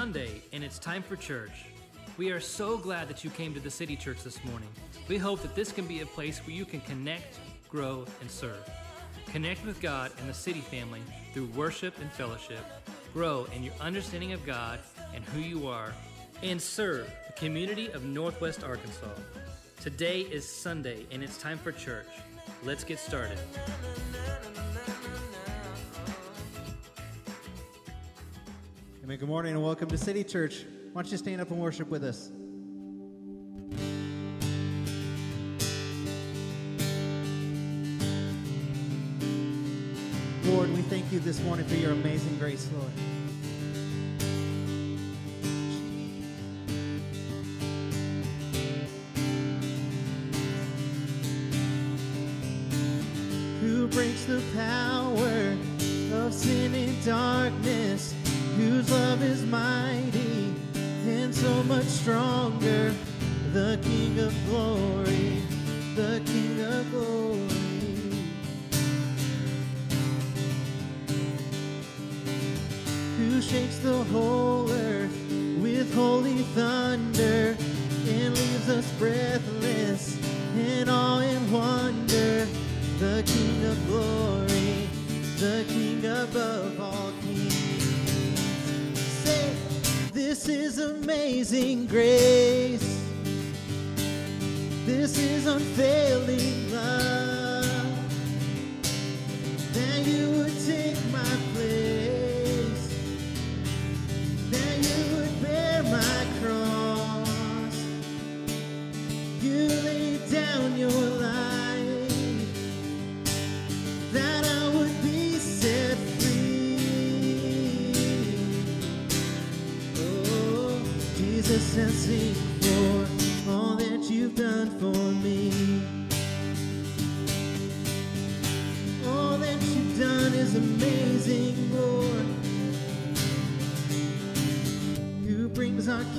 Sunday and it's time for church. We are so glad that you came to the City Church this morning. We hope that this can be a place where you can connect, grow, and serve. Connect with God and the City family through worship and fellowship, grow in your understanding of God and who you are, and serve the community of Northwest Arkansas. Today is Sunday and it's time for church. Let's get started. Amen. Good morning and welcome to City Church. Why don't you stand up and worship with us? Lord, we thank you this morning for your amazing grace, Lord.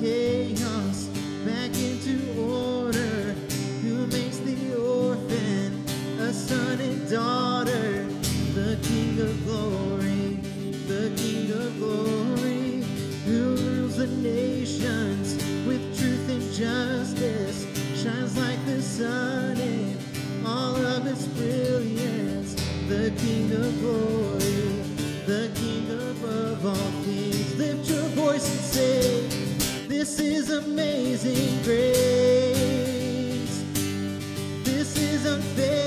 Chaos back into order? Who makes the orphan a son and daughter? The King of glory, the King of glory, who rules the nations with truth and justice, shines like the sun in all of its brilliance. The King of glory, This is amazing grace. This is unfailing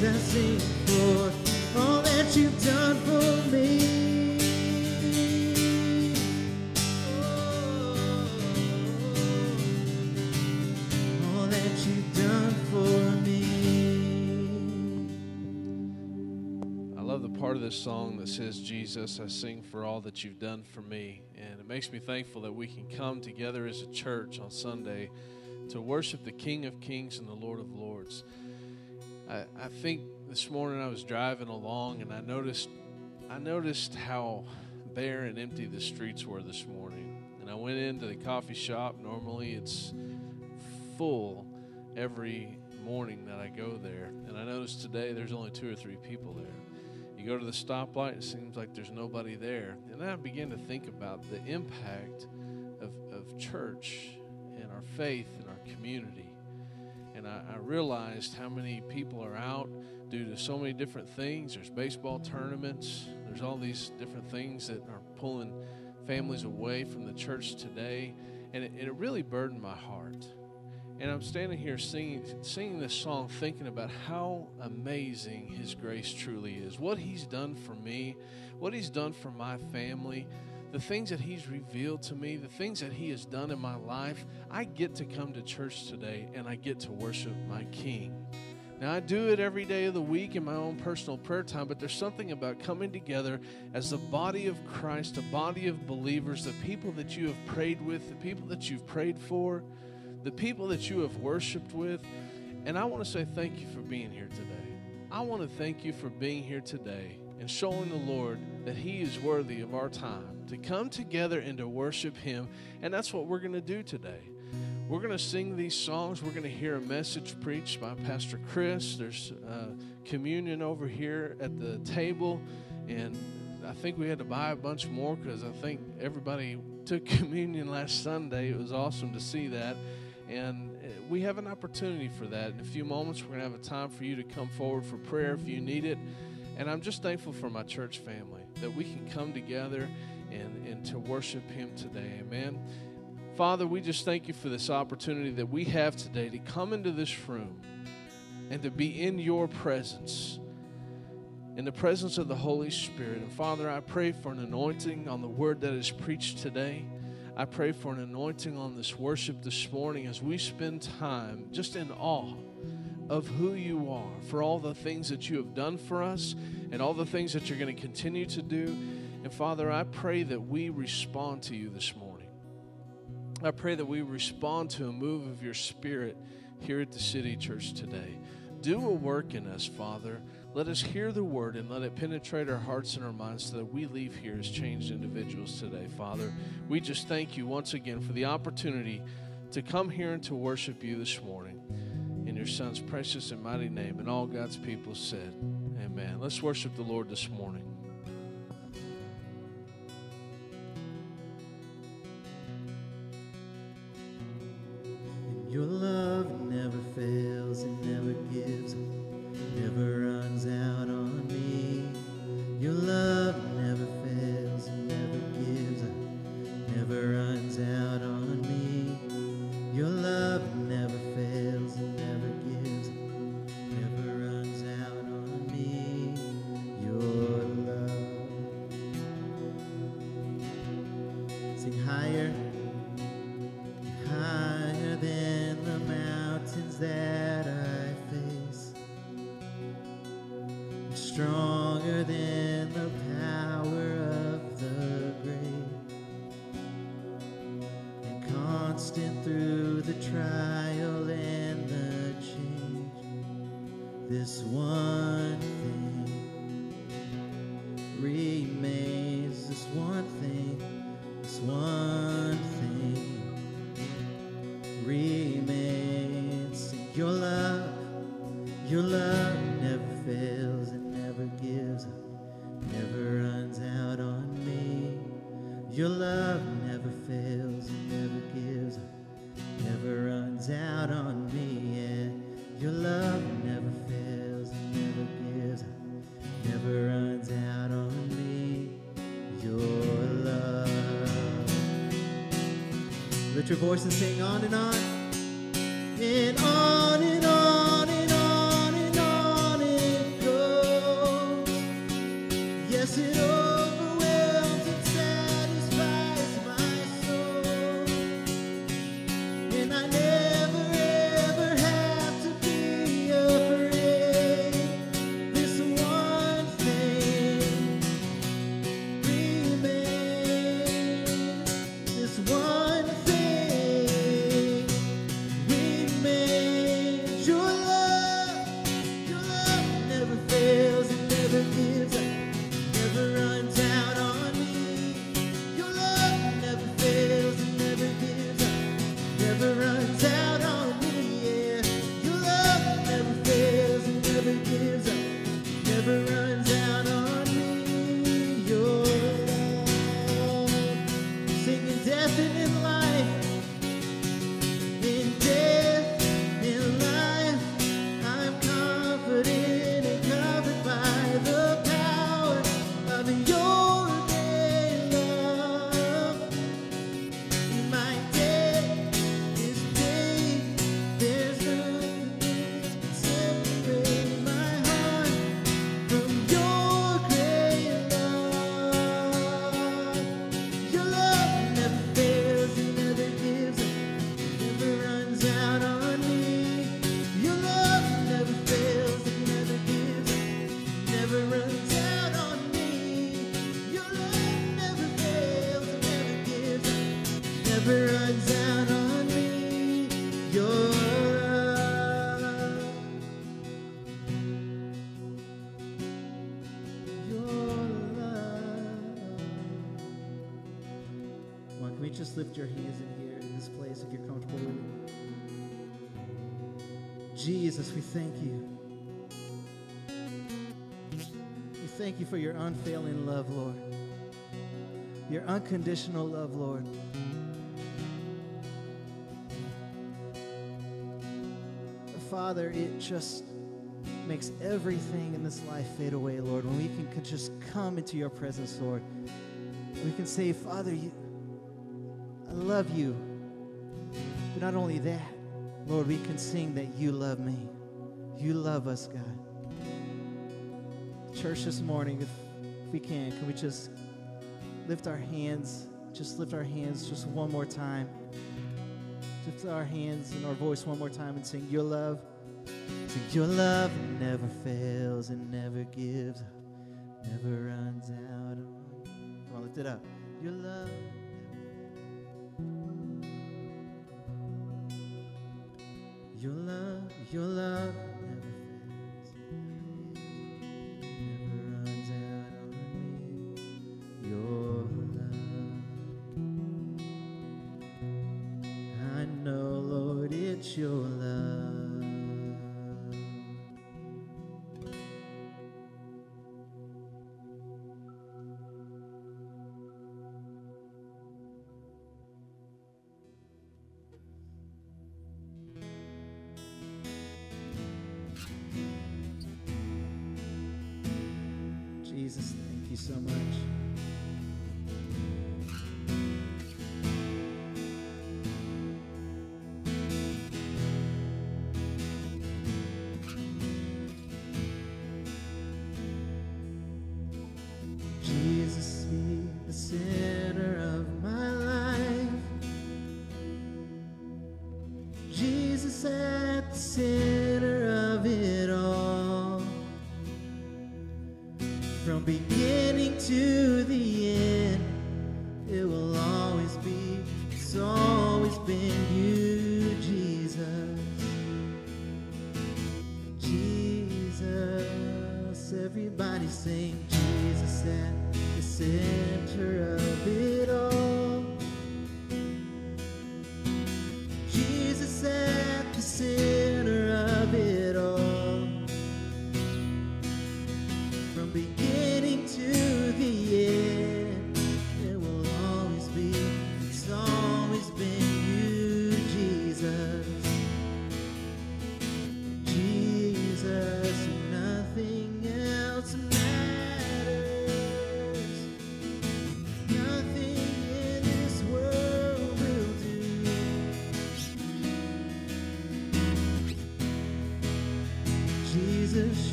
I sing all that you've done for me. Oh, all that you've done for me. I love the part of this song that says, Jesus, I sing for all that you've done for me. And it makes me thankful that we can come together as a church on Sunday to worship the King of Kings and the Lord of Lords. I, I think this morning I was driving along and I noticed I noticed how bare and empty the streets were this morning. And I went into the coffee shop. Normally it's full every morning that I go there. And I noticed today there's only two or three people there. You go to the stoplight, it seems like there's nobody there. And I began to think about the impact of, of church and our faith and our community. And I, I realized how many people are out due to so many different things. There's baseball tournaments, there's all these different things that are pulling families away from the church today. And it, it really burdened my heart. And I'm standing here singing, singing this song, thinking about how amazing His grace truly is. What He's done for me, what He's done for my family, the things that He's revealed to me, the things that He has done in my life. I get to come to church today and I get to worship my King. Now, I do it every day of the week in my own personal prayer time, but there's something about coming together as the body of Christ, a body of believers, the people that you have prayed with, the people that you've prayed for, the people that you have worshiped with. And I want to say thank you for being here today. I want to thank you for being here today and showing the Lord that He is worthy of our time to come together and to worship Him. And that's what we're going to do today. We're going to sing these songs. We're going to hear a message preached by Pastor Chris. There's uh, communion over here at the table. And I think we had to buy a bunch more because I think everybody took communion last Sunday. It was awesome to see that. And uh, we have an opportunity for that. In a few moments, we're going to have a time for you to come forward for prayer if you need it. And I'm just thankful for my church family that we can come together and, and to worship Him today. Amen. Father, we just thank you for this opportunity that we have today to come into this room and to be in your presence, in the presence of the Holy Spirit. And Father, I pray for an anointing on the word that is preached today. I pray for an anointing on this worship this morning as we spend time just in awe of who you are, for all the things that you have done for us and all the things that you're going to continue to do. And Father, I pray that we respond to you this morning. I pray that we respond to a move of your spirit here at the City Church today. Do a work in us, Father. Let us hear the word and let it penetrate our hearts and our minds so that we leave here as changed individuals today, Father. We just thank you once again for the opportunity to come here and to worship you this morning. Son's precious and mighty name, and all God's people said, Amen. Let's worship the Lord this morning. Your love never fails, it never gives, never runs out And sing on. And on and on thank you. We thank you for your unfailing love, Lord. Your unconditional love, Lord. Father, it just makes everything in this life fade away, Lord. When we can just come into your presence, Lord, we can say, Father, you, I love you. But not only that, Lord, we can sing that you love me. You love us, God. Church, this morning, if, we can, can we just lift our hands? Just lift our hands just one more time. Lift our hands and our voice one more time and sing, Your love. Sing, Your love never fails and never gives up, never runs out. Come on, lift it up. Your love. Your love, your love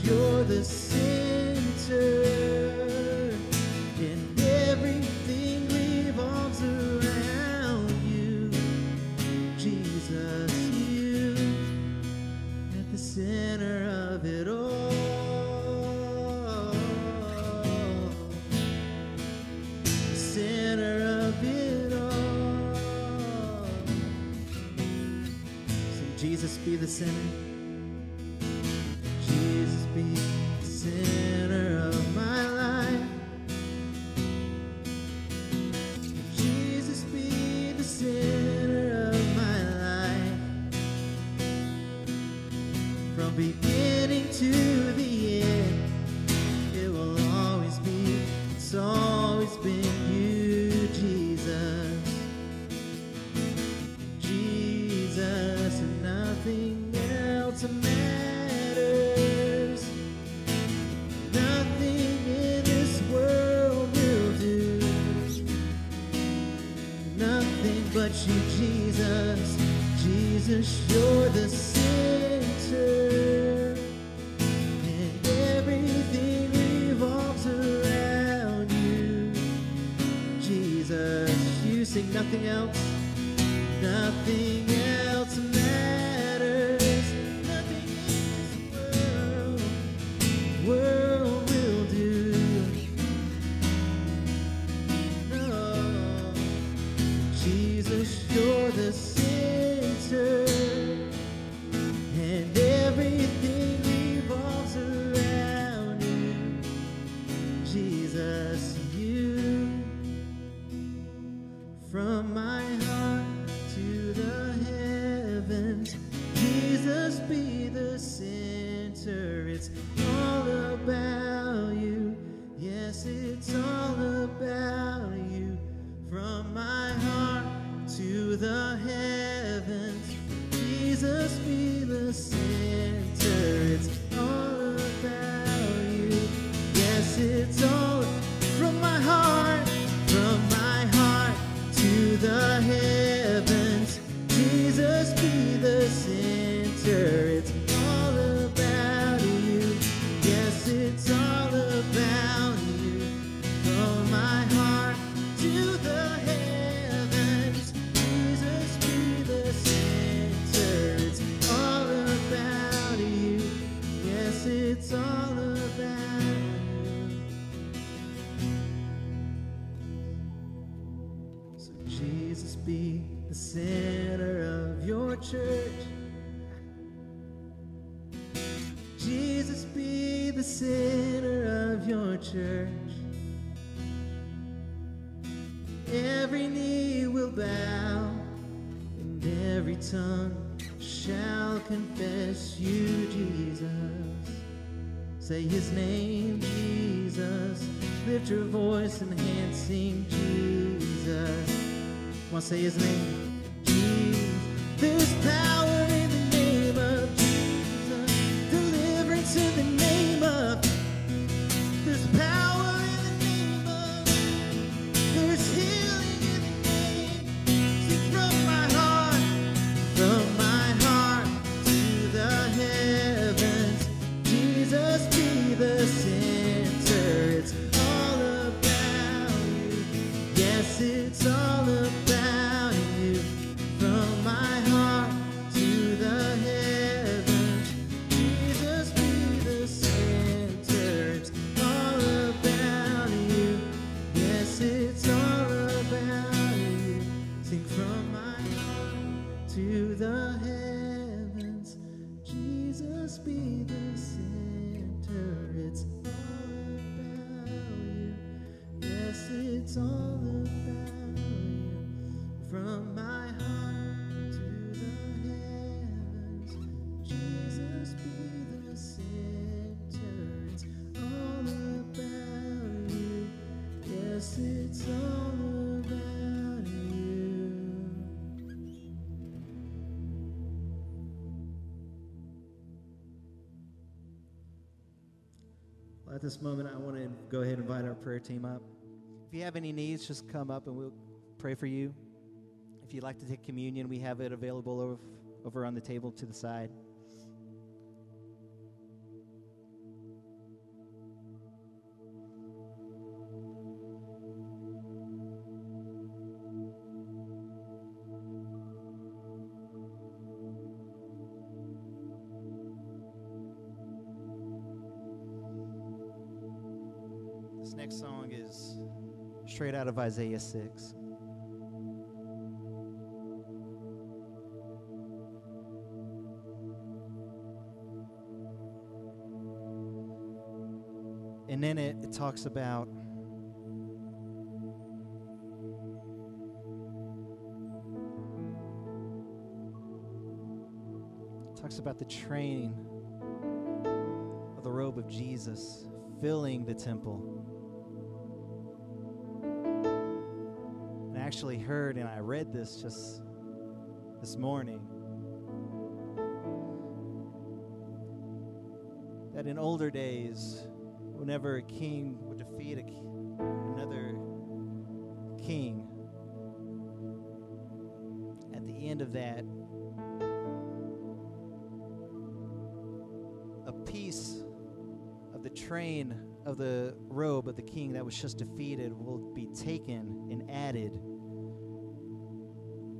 you're the center, this moment, I want to go ahead and invite our prayer team up. If you have any needs, just come up and we'll pray for you. If you'd like to take communion, we have it available over, over on the table to the side. Straight out of Isaiah 6. And in it, it talks about talks about the train of the robe of Jesus filling the temple. Actually heard and I read this just this morning that in older days, whenever a king would defeat a, another king, at the end of that, a piece of the train of the robe of the king that was just defeated will be taken and added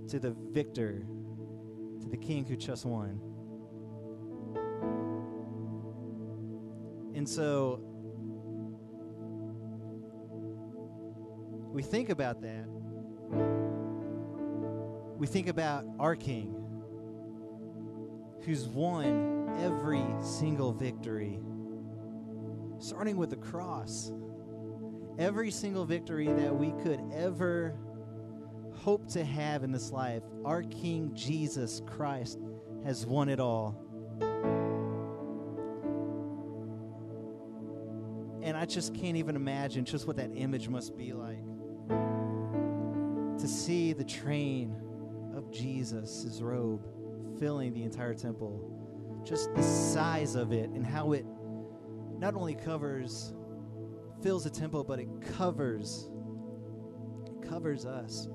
to the victor, to the king who just won. And so we think about that. We think about our king who's won every single victory, starting with the cross. Every single victory that we could ever hope to have in this life. Our King Jesus Christ has won it all. And I just can't even imagine just what that image must be like. To see the train of Jesus' robe filling the entire temple, just the size of it and how it not only covers, fills the temple, but it covers, it covers us.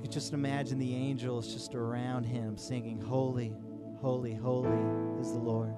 Could just imagine the angels just around him singing, Holy, holy, holy is the Lord.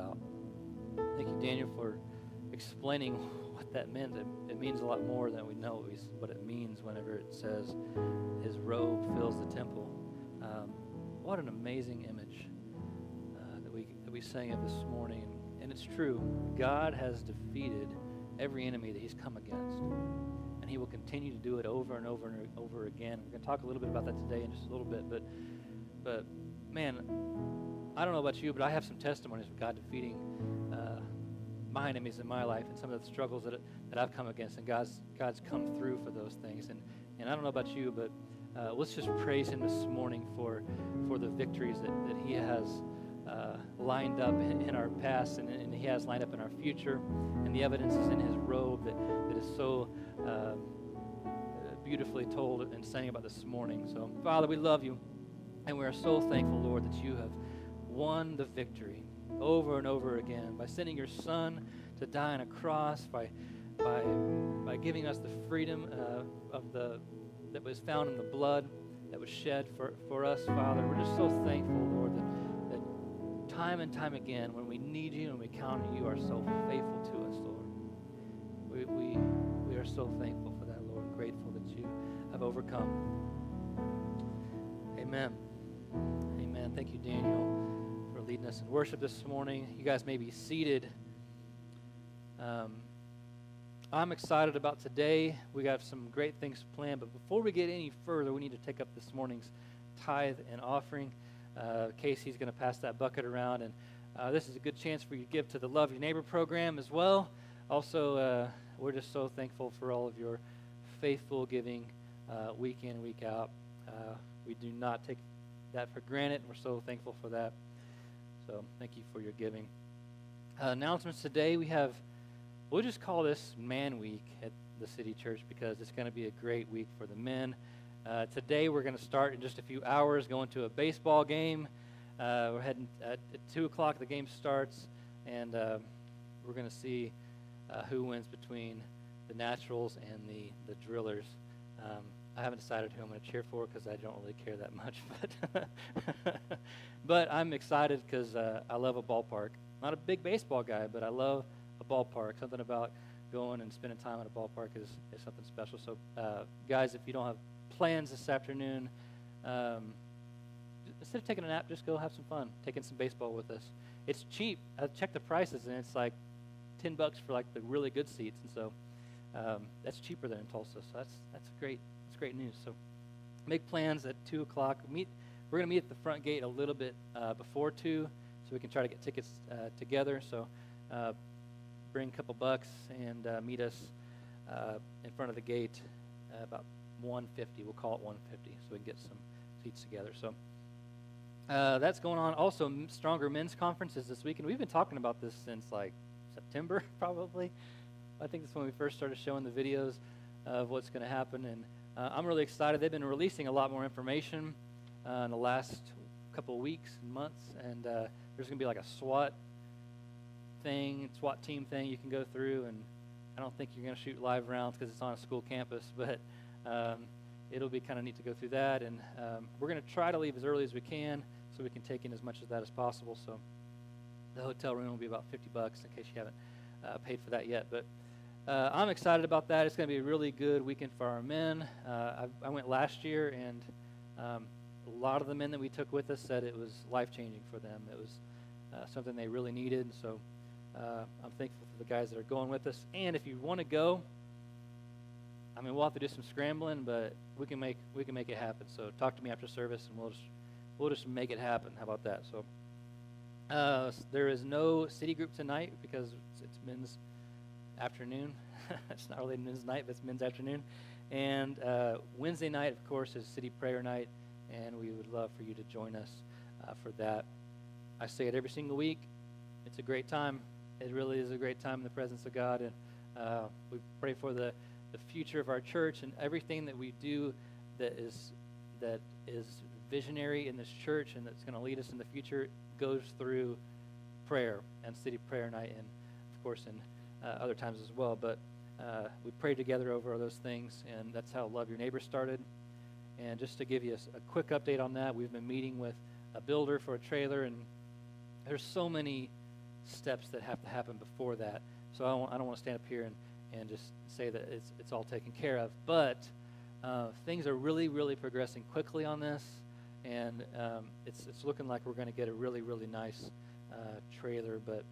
About. Thank you, Daniel, for explaining what that meant. It, it means a lot more than we know what it means whenever it says his robe fills the temple. Um, what an amazing image uh, that we that we sang of this morning, and it's true. God has defeated every enemy that He's come against, and He will continue to do it over and over and over again. We're going to talk a little bit about that today in just a little bit, but but man, I don't know about you, but I have some testimonies of God defeating uh, my enemies in my life and some of the struggles that, that I've come against, and God's, God's come through for those things. And, and I don't know about you, but uh, let's just praise Him this morning for, for the victories that, that He has uh, lined up in, in, our past and, and, He has lined up in our future. And the evidence is in His robe that, that is so uh, beautifully told and sang about this morning. So, Father, we love you. And we are so thankful, Lord, that you have won the victory over and over again by sending your Son to die on a cross, by, by, by giving us the freedom uh, of the, that was found in the blood that was shed for, for us, Father. We're just so thankful, Lord, that, that time and time again, when we need you and we count on you, are so faithful to us, Lord. We, we, we are so thankful for that, Lord, grateful that you have overcome. Amen. Amen. Thank you, Daniel, leading us in worship this morning. You guys may be seated. Um, I'm excited about today. We got some great things planned, but before we get any further, we need to take up this morning's tithe and offering. Uh, Casey's going to pass that bucket around, and uh, this is a good chance for you to give to the Love Your Neighbor program as well. Also, uh, we're just so thankful for all of your faithful giving uh, week in, week out. Uh, we do not take that for granted. We're so thankful for that. So thank you for your giving. Uh, announcements today we have, we'll just call this Man Week at the City Church because it's going to be a great week for the men. Uh, today we're going to start in just a few hours going to a baseball game. Uh, we're heading at, at 2 o'clock, the game starts, and uh, we're going to see uh, who wins between the Naturals and the, the Drillers. Um, I haven't decided who I'm going to cheer for because I don't really care that much. But, but I'm excited because uh, I love a ballpark. Not a big baseball guy, but I love a ballpark. Something about going and spending time at a ballpark is, is something special. So, uh, guys, if you don't have plans this afternoon, um, instead of taking a nap, just go have some fun, taking some baseball with us. It's cheap. I checked the prices, and it's like 10 bucks for like the really good seats. And so um, that's cheaper than in Tulsa. So that's, that's great That's great news. So make plans at 2 o'clock. Meet, we're going to meet at the front gate a little bit uh, before 2 so we can try to get tickets uh, together. So uh, bring a couple bucks and uh, meet us uh, in front of the gate about 150. We'll call it 150 so we can get some seats together. So uh, that's going on. Also, Stronger Men's Conference is this weekend. We've been talking about this since like September, probably. I think that's when we first started showing the videos of what's going to happen. And uh, I'm really excited. They've been releasing a lot more information uh, in the last couple of weeks and months, and uh, there's going to be like a SWAT thing, SWAT team thing you can go through, and I don't think you're going to shoot live rounds because it's on a school campus, but um, it'll be kind of neat to go through that, and um, we're going to try to leave as early as we can so we can take in as much of that as possible. So the hotel room will be about 50 bucks in case you haven't uh, paid for that yet, but uh, I'm excited about that. It's going to be a really good weekend for our men. Uh, I, I, went last year, and um, a lot of the men that we took with us said it was life changing for them. It was uh, something they really needed. So uh, I'm thankful for the guys that are going with us. And if you want to go, I mean, we'll have to do some scrambling, but we can make we can make it happen. So talk to me after service, and we'll just we'll just make it happen. How about that? So uh, there is no city group tonight because it's, it's men's afternoon. it's not really men's night, but it's men's afternoon. And uh, Wednesday night, of course, is city prayer night, and we would love for you to join us uh, for that. I say it every single week. It's a great time. It really is a great time in the presence of God, and uh, we pray for the, the future of our church and everything that we do that is that is visionary in this church and that's going to lead us in the future goes through prayer and city prayer night, and of course in other times as well. But uh, we prayed together over those things, and that's how Love Your Neighbor started. And just to give you a, a quick update on that, we've been meeting with a builder for a trailer, and there's so many steps that have to happen before that. So I don't, I don't want to stand up here and, and just say that it's, it's all taken care of. But uh, things are really, really progressing quickly on this, and um, it's, it's looking like we're going to get a really, really nice uh, trailer. But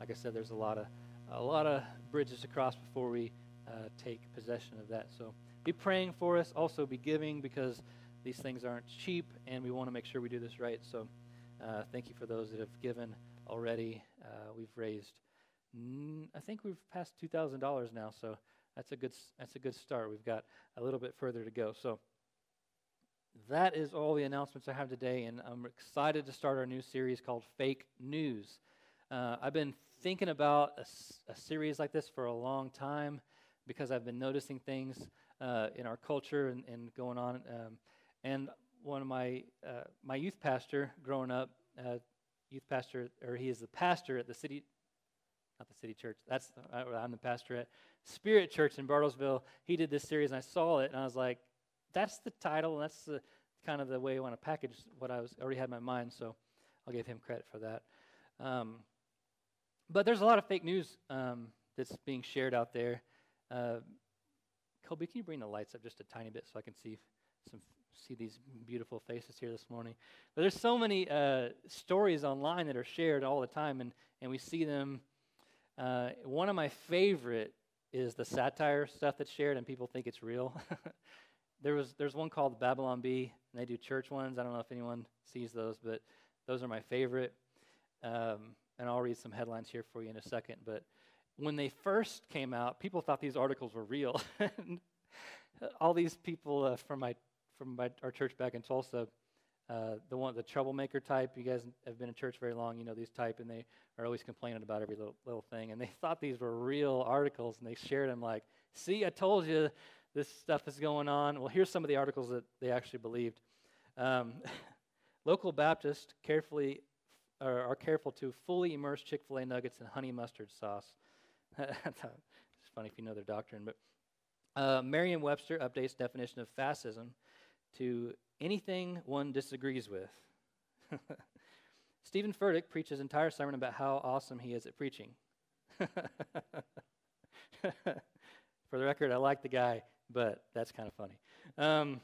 like I said, there's a lot of a lot of bridges to cross before we uh, take possession of that. So be praying for us. Also be giving because these things aren't cheap, and we want to make sure we do this right. So uh, thank you for those that have given already. Uh, we've raised, I think we've passed two thousand dollars now. So that's a good that's a good start. We've got a little bit further to go. So that is all the announcements I have today, and I'm excited to start our new series called Fake News. Uh, I've been thinking about a, a, series like this for a long time because I've been noticing things uh, in our culture and, and going on. Um, and one of my uh, my youth pastor growing up, uh, youth pastor, or he is the pastor at the city, not the city church. That's uh, I'm the pastor at Spirit Church in Bartlesville. He did this series, and I saw it, and I was like, "That's the title, and that's the kind of the way I want to package what I was already had in my mind." So I'll give him credit for that. Um, but there's a lot of fake news um, that's being shared out there. Uh, Colby, can you bring the lights up just a tiny bit so I can see some see these beautiful faces here this morning? But there's so many uh, stories online that are shared all the time, and and we see them. Uh, one of my favorite is the satire stuff that's shared, and people think it's real. there was there's one called Babylon Bee, and they do church ones. I don't know if anyone sees those, but those are my favorite. Um, and I'll read some headlines here for you in a second. But when they first came out, people thought these articles were real. All these people uh, from my from my, our church back in Tulsa, uh, the one the troublemaker type. You guys have been in church very long, you know these type, and they are always complaining about every little, little thing. And they thought these were real articles, and they shared them like, "See, I told you." This stuff is going on. Well, here's some of the articles that they actually believed. Um, local Baptist carefully are, are careful to fully immerse Chick fil A nuggets in honey mustard sauce. it's funny if you know their doctrine. But uh, Merriam Webster updates definition of fascism to anything one disagrees with. Steven Furtick preaches entire sermon about how awesome he is at preaching. For the record, I like the guy, but that's kind of funny. Um,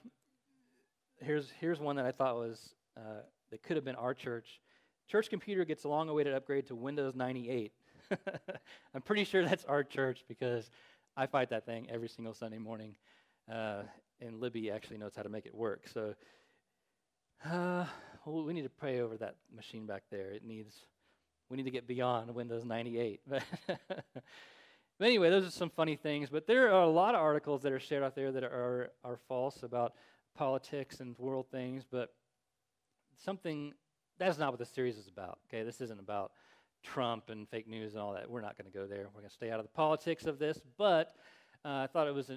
here's here's one that I thought was uh, that could have been our church. Church computer gets a long awaited upgrade to Windows 98. I'm pretty sure that's our church because I fight that thing every single Sunday morning. Uh, and Libby actually knows how to make it work. So uh, well, we need to pray over that machine back there. It needs, we need to get beyond Windows 98. but anyway, those are some funny things. But there are a lot of articles that are shared out there that are, are false about politics and world things. But something that's not what the series is about. Okay, this isn't about Trump and fake news and all that. We're not going to go there. We're going to stay out of the politics of this. But uh, I thought it was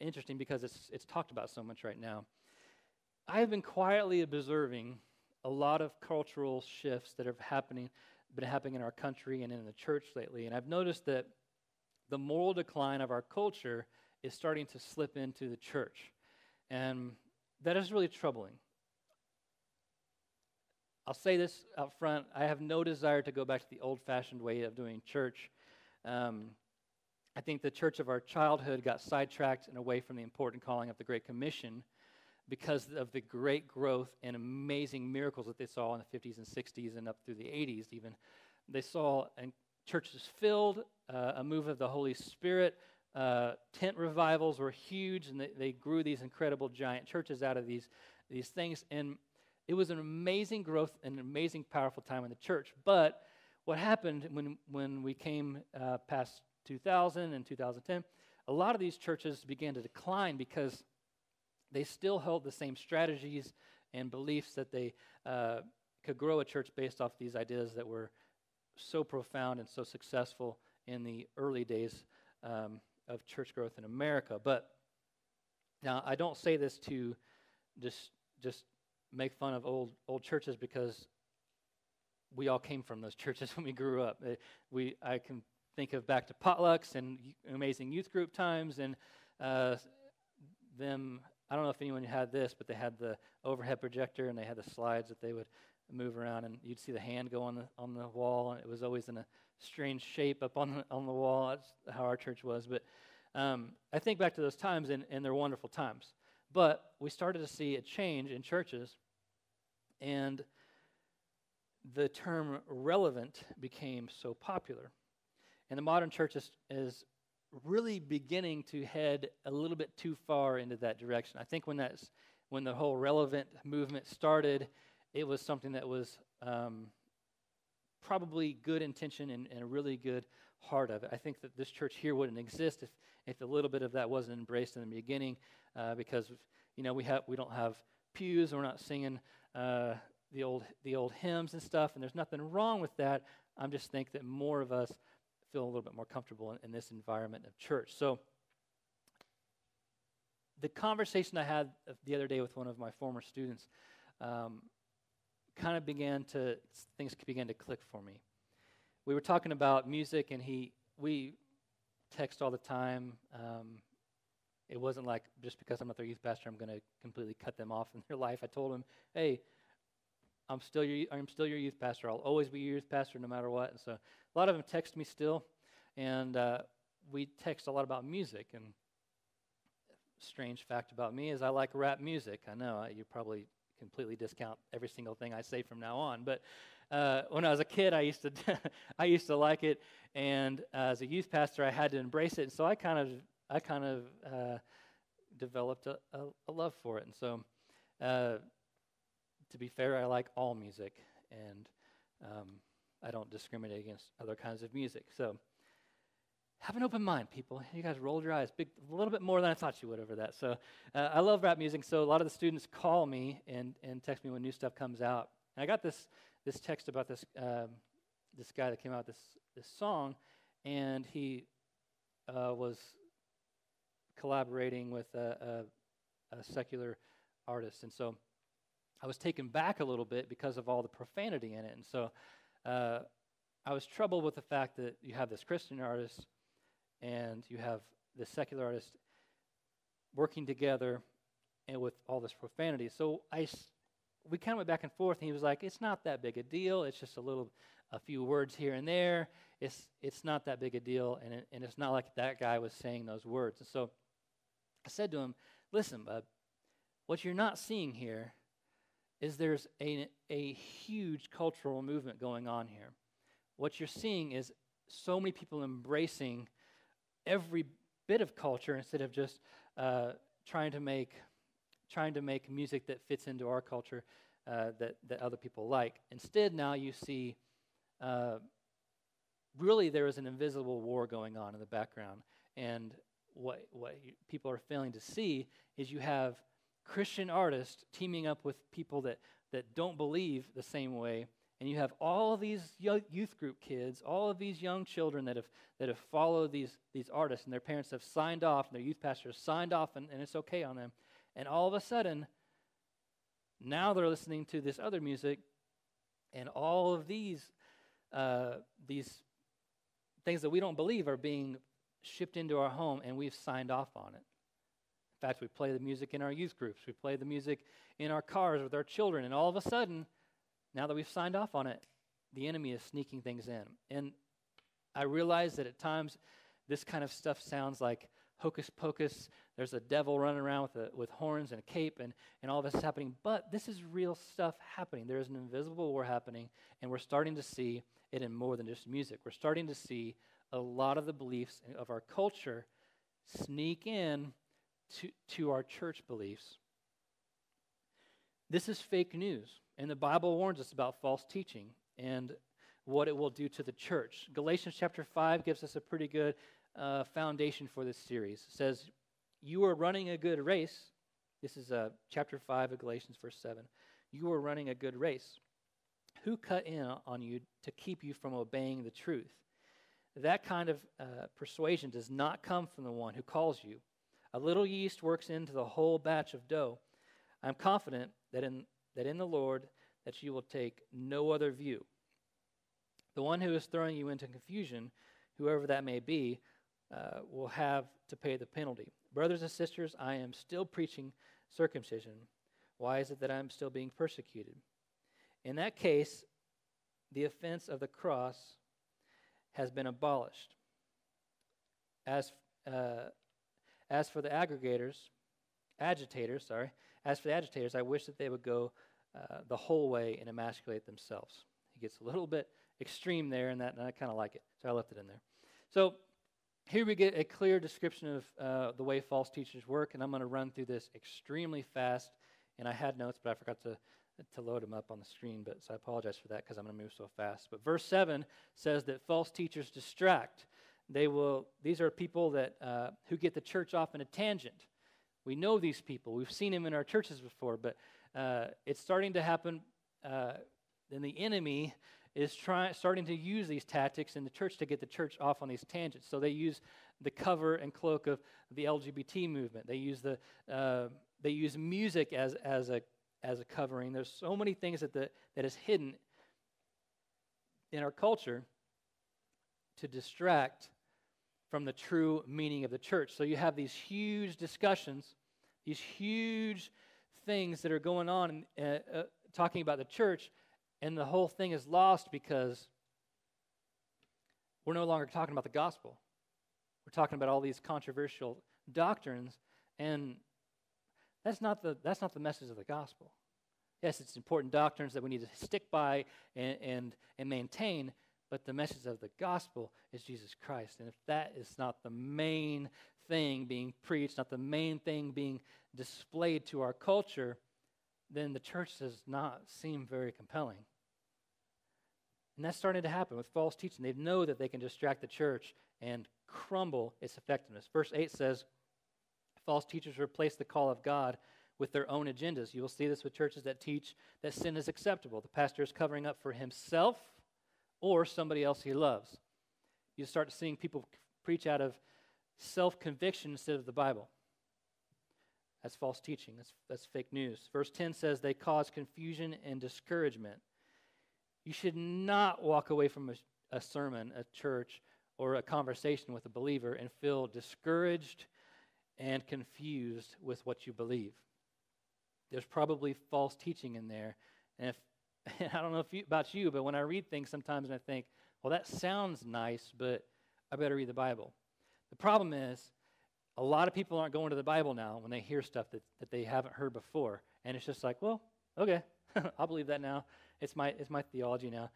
interesting because it's it's talked about so much right now. I have been quietly observing a lot of cultural shifts that have happening, been happening in our country and in the church lately, and I've noticed that the moral decline of our culture is starting to slip into the church, and that is really troubling. I'll say this up front I have no desire to go back to the old fashioned way of doing church. Um, I think the church of our childhood got sidetracked and away from the important calling of the Great Commission because of the great growth and amazing miracles that they saw in the 50s and 60s and up through the 80s, even. They saw and churches filled, uh, a move of the Holy Spirit. Uh, tent revivals were huge, and they, they grew these incredible giant churches out of these, these things. And it was an amazing growth and an amazing, powerful time in the church. But what happened when, when we came uh, past 2000 and 2010, a lot of these churches began to decline because they still held the same strategies and beliefs that they uh, could grow a church based off these ideas that were so profound and so successful in the early days um, of church growth in America. But now, I don't say this to just just make fun of old old churches because we all came from those churches when we grew up. Uh, we I can think of back to potlucks and amazing youth group times and uh, them. I don't know if anyone had this, but they had the overhead projector and they had the slides that they would move around, and you'd see the hand go on the on the wall, and it was always in a strange shape up on the, on the wall. That's how our church was. But um, I think back to those times, and, and they're wonderful times. But we started to see a change in churches, and the term relevant became so popular. And the modern church is, is really beginning to head a little bit too far into that direction. I think when that's when the whole relevant movement started, it was something that was um, probably good intention and, and, a really good heart of it. I think that this church here wouldn't exist if, if a little bit of that wasn't embraced in the beginning, uh, because you know we have we don't have pews, we're not singing uh, the old the old hymns and stuff, and there's nothing wrong with that. I'm just think that more of us feel a little bit more comfortable in, in this environment of church. So the conversation I had the other day with one of my former students um, kind of began to things began to click for me. We were talking about music, and he we text all the time. Um, it wasn't like just because I'm not their youth pastor, I'm going to completely cut them off in their life. I told them, "Hey, I'm still your I'm still your youth pastor. I'll always be your youth pastor, no matter what." And so a lot of them text me still, and uh, we text a lot about music. And strange fact about me is I like rap music. I know you probably completely discount every single thing I say from now on, but uh, when I was a kid, I used to I used to like it, and uh, as a youth pastor, I had to embrace it. And so I kind of I kind of uh, developed a, a, a, love for it. And so, uh, to be fair, I like all music, and um, I don't discriminate against other kinds of music. So. Have an open mind, people. You guys rolled your eyes big, a little bit more than I thought you would over that. So, uh, I love rap music. So, a lot of the students call me and, and text me when new stuff comes out. And I got this this text about this um, this guy that came out this this song, and he uh, was collaborating with a, a, a, secular artist, and so I was taken back a little bit because of all the profanity in it, and so uh, I was troubled with the fact that you have this Christian artist and you have this secular artist working together and with all this profanity. So I we kind of went back and forth, and he was like, "It's not that big a deal. It's just a little, a few words here and there. It's it's not that big a deal, and it, and it's not like that guy was saying those words." And so I said to him, "Listen, bud, what you're not seeing here is there's a a huge cultural movement going on here. What you're seeing is so many people embracing every bit of culture instead of just uh, trying to make." trying to make music that fits into our culture uh, that, that other people like. Instead, now you see uh, really there is an invisible war going on in the background. And what, what you, people are failing to see is you have Christian artists teaming up with people that, that don't believe the same way. And you have all of these youth group kids, all of these young children that have, that have followed these, these artists, and their parents have signed off, and their youth pastors signed off, and, and it's okay on them. And all of a sudden, now they're listening to this other music, and all of these uh, these things that we don't believe are being shipped into our home, and we've signed off on it. In fact, we play the music in our youth groups, we play the music in our cars with our children, and all of a sudden, now that we've signed off on it, the enemy is sneaking things in. And I realize that at times this kind of stuff sounds like hocus pocus. There's a devil running around with, a, with horns and a cape, and, and all this is happening. But this is real stuff happening. There is an invisible war happening, and we're starting to see it in more than just music. We're starting to see a lot of the beliefs of our culture sneak in to, to our church beliefs. This is fake news, and the Bible warns us about false teaching and what it will do to the church. Galatians chapter 5 gives us a pretty good uh, foundation for this series. It says, You are running a good race. This is uh, chapter 5 of Galatians, verse 7. You are running a good race. Who cut in on you to keep you from obeying the truth? That kind of uh, persuasion does not come from the one who calls you. A little yeast works into the whole batch of dough. I'm confident that in, that in the Lord that you will take no other view. The one who is throwing you into confusion, whoever that may be, uh, will have to pay the penalty. Brothers and sisters, I am still preaching circumcision. Why is it that I'm still being persecuted? In that case, the offense of the cross has been abolished. As, uh, as for the aggregators, agitators, sorry, as for the agitators, I wish that they would go uh, the whole way and emasculate themselves. He gets a little bit extreme there, and that and I kind of like it, so I left it in there. So here we get a clear description of uh, the way false teachers work, and I'm going to run through this extremely fast. And I had notes, but I forgot to to load them up on the screen. But so I apologize for that because I'm going to move so fast. But verse seven says that false teachers distract. They will. These are people that uh, who get the church off in a tangent. We know these people. We've seen them in our churches before, but uh, it's starting to happen. Uh, then the enemy is trying, starting to use these tactics in the church to get the church off on these tangents. So they use the cover and cloak of the LGBT movement. They use the uh, they use music as as a as a covering. There's so many things that the, that is hidden in our culture to distract from the true meaning of the church. So you have these huge discussions, these huge things that are going on uh, uh, talking about the church and the whole thing is lost because we're no longer talking about the gospel. We're talking about all these controversial doctrines, and that's not the, that's not the message of the gospel. Yes, it's important doctrines that we need to stick by and, and, and maintain, but the message of the gospel is Jesus Christ. And if that is not the main thing being preached, not the main thing being displayed to our culture, then the church does not seem very compelling. And that's starting to happen with false teaching. They know that they can distract the church and crumble its effectiveness. Verse 8 says, False teachers replace the call of God with their own agendas. You will see this with churches that teach that sin is acceptable. The pastor is covering up for himself or somebody else he loves. You start seeing people preach out of self conviction instead of the Bible. That's false teaching. That's, that's fake news. Verse 10 says they cause confusion and discouragement. You should not walk away from a, a sermon, a church, or a conversation with a believer and feel discouraged and confused with what you believe. There's probably false teaching in there. And if and I don't know if you, about you, but when I read things sometimes and I think, well, that sounds nice, but I better read the Bible. The problem is, a lot of people aren't going to the Bible now when they hear stuff that, that they haven't heard before. And it's just like, well, okay, I'll believe that now. It's my, it's my theology now.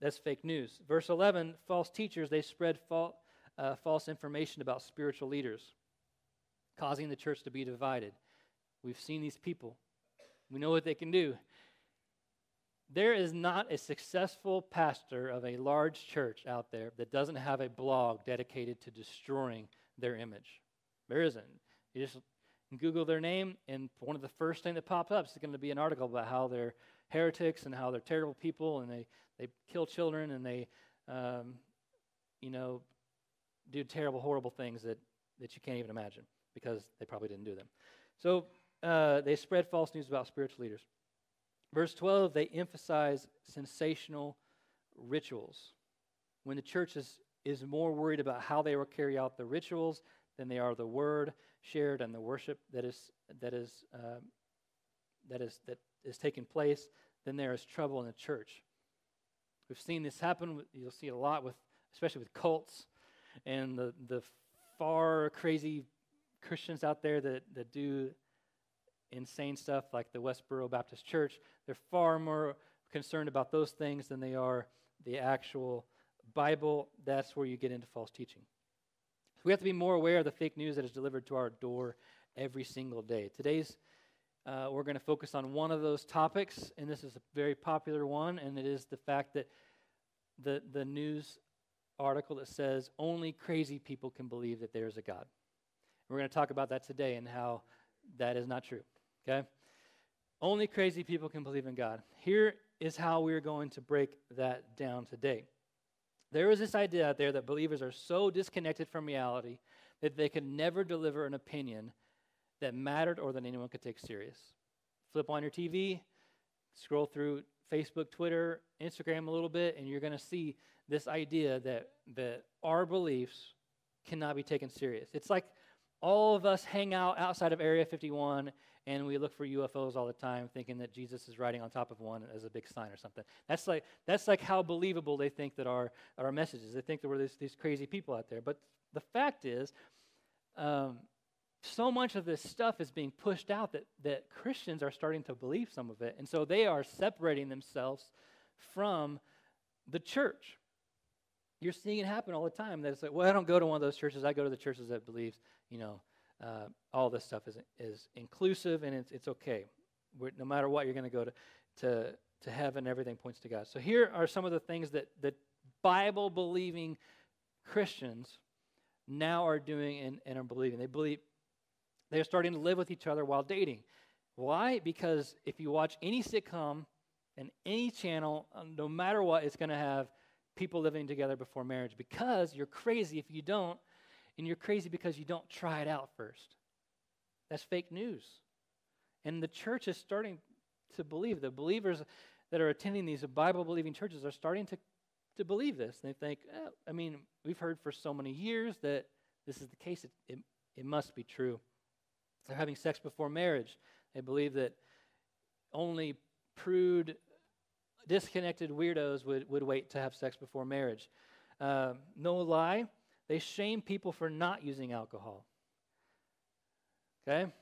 That's fake news. Verse 11 false teachers, they spread fal- uh, false information about spiritual leaders, causing the church to be divided. We've seen these people, we know what they can do. There is not a successful pastor of a large church out there that doesn't have a blog dedicated to destroying their image. There isn't. You just Google their name, and one of the first thing that pops up is going to be an article about how they're heretics and how they're terrible people and they, they kill children and they, um, you know, do terrible, horrible things that, that you can't even imagine because they probably didn't do them. So uh, they spread false news about spiritual leaders. Verse 12, they emphasize sensational rituals. When the church is, is more worried about how they will carry out the rituals than they are the word shared and the worship that is that is uh, that is that is taking place, then there is trouble in the church. We've seen this happen. You'll see it a lot with, especially with cults and the the far crazy Christians out there that that do insane stuff like the Westboro Baptist Church. They're far more concerned about those things than they are the actual Bible. That's where you get into false teaching. We have to be more aware of the fake news that is delivered to our door every single day. Today's, uh, we're going to focus on one of those topics, and this is a very popular one, and it is the fact that the, the news article that says only crazy people can believe that there's a God. We're going to talk about that today and how that is not true. Okay? Only crazy people can believe in God. Here is how we're going to break that down today. There is this idea out there that believers are so disconnected from reality that they could never deliver an opinion that mattered or that anyone could take serious. Flip on your TV, scroll through Facebook, Twitter, Instagram a little bit, and you're going to see this idea that, that our beliefs cannot be taken serious. It's like all of us hang out outside of Area 51 and we look for UFOs all the time, thinking that Jesus is riding on top of one as a big sign or something. That's like that's like how believable they think that our our messages. They think that we're these, these crazy people out there. But the fact is, um, so much of this stuff is being pushed out that that Christians are starting to believe some of it, and so they are separating themselves from the church. You're seeing it happen all the time. That it's like, well, I don't go to one of those churches. I go to the churches that believes, you know, uh, all this stuff is is inclusive and it's it's okay. We're, no matter what, you're going to go to to to heaven. Everything points to God. So here are some of the things that that Bible believing Christians now are doing and, and are believing. They believe they're starting to live with each other while dating. Why? Because if you watch any sitcom and any channel, uh, no matter what, it's going to have people living together before marriage because you're crazy if you don't, and you're crazy because you don't try it out first. That's fake news. And the church is starting to believe. The believers that are attending these Bible believing churches are starting to, to believe this. They think, oh, I mean, we've heard for so many years that this is the case. It, it, it must be true. They're having sex before marriage. They believe that only prude, disconnected weirdos would, would wait to have sex before marriage. Uh, no lie, they shame people for not using alcohol. Okay?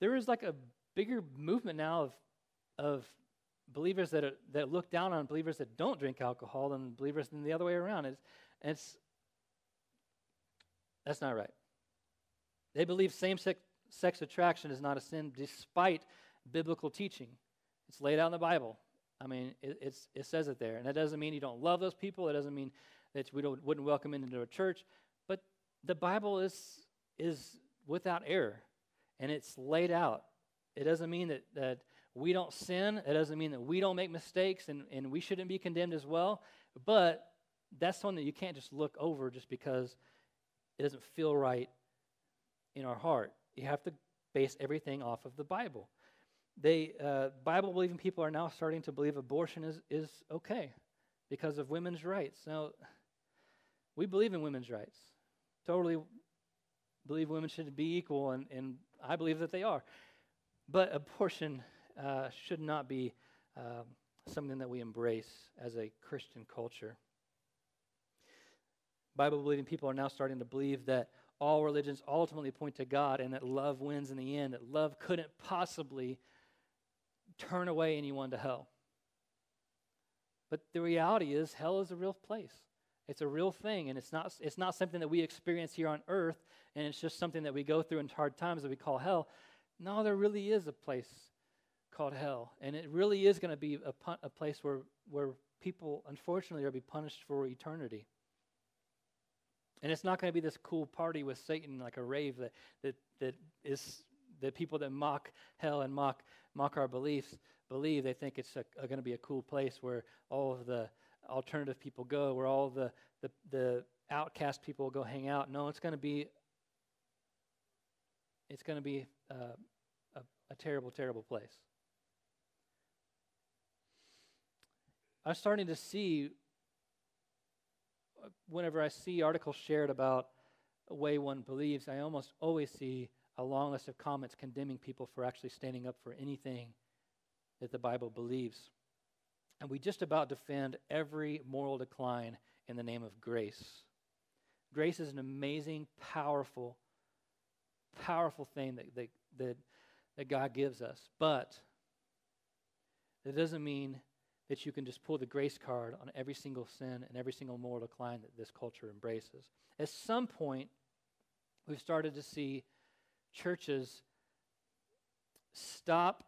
There is like a bigger movement now of, of believers that, are, that look down on believers that don't drink alcohol than believers than the other way around. It's, it's, that's not right. They believe same sex, sex attraction is not a sin despite biblical teaching. It's laid out in the Bible. I mean, it, it says it there. And that doesn't mean you don't love those people. It doesn't mean that we wouldn't welcome them into a church. But the Bible is, is without error, and it's laid out. It doesn't mean that, that we don't sin. It doesn't mean that we don't make mistakes, and, and we shouldn't be condemned as well. But that's something that you can't just look over just because it doesn't feel right in our heart. You have to base everything off of the Bible. They uh, Bible believing people are now starting to believe abortion is, is okay because of women's rights. Now, we believe in women's rights. Totally believe women should be equal, and, and I believe that they are. But abortion uh, should not be uh, something that we embrace as a Christian culture. Bible believing people are now starting to believe that all religions ultimately point to God and that love wins in the end, that love couldn't possibly turn away anyone to hell. But the reality is, hell is a real place. It's a real thing, and it's not, it's not something that we experience here on earth, and it's just something that we go through in hard times that we call hell. No, there really is a place called hell, and it really is going to be a, a place where, where people, unfortunately, are be punished for eternity. And it's not going to be this cool party with Satan, like a rave that, that, that is the people that mock hell and mock, mock our beliefs believe. They think it's going to be a cool place where all of the alternative people go, where all the, the, the outcast people go hang out. No, it's going to be it's going to be uh, a, a terrible, terrible place. I'm starting to see uh, whenever I see articles shared about way one believes, I almost always see a long list of comments condemning people for actually standing up for anything that the Bible believes. And we just about defend every moral decline in the name of grace. Grace is an amazing, powerful, powerful thing that, that, that, that God gives us. But it doesn't mean that you can just pull the grace card on every single sin and every single moral decline that this culture embraces. At some point, we've started to see churches stop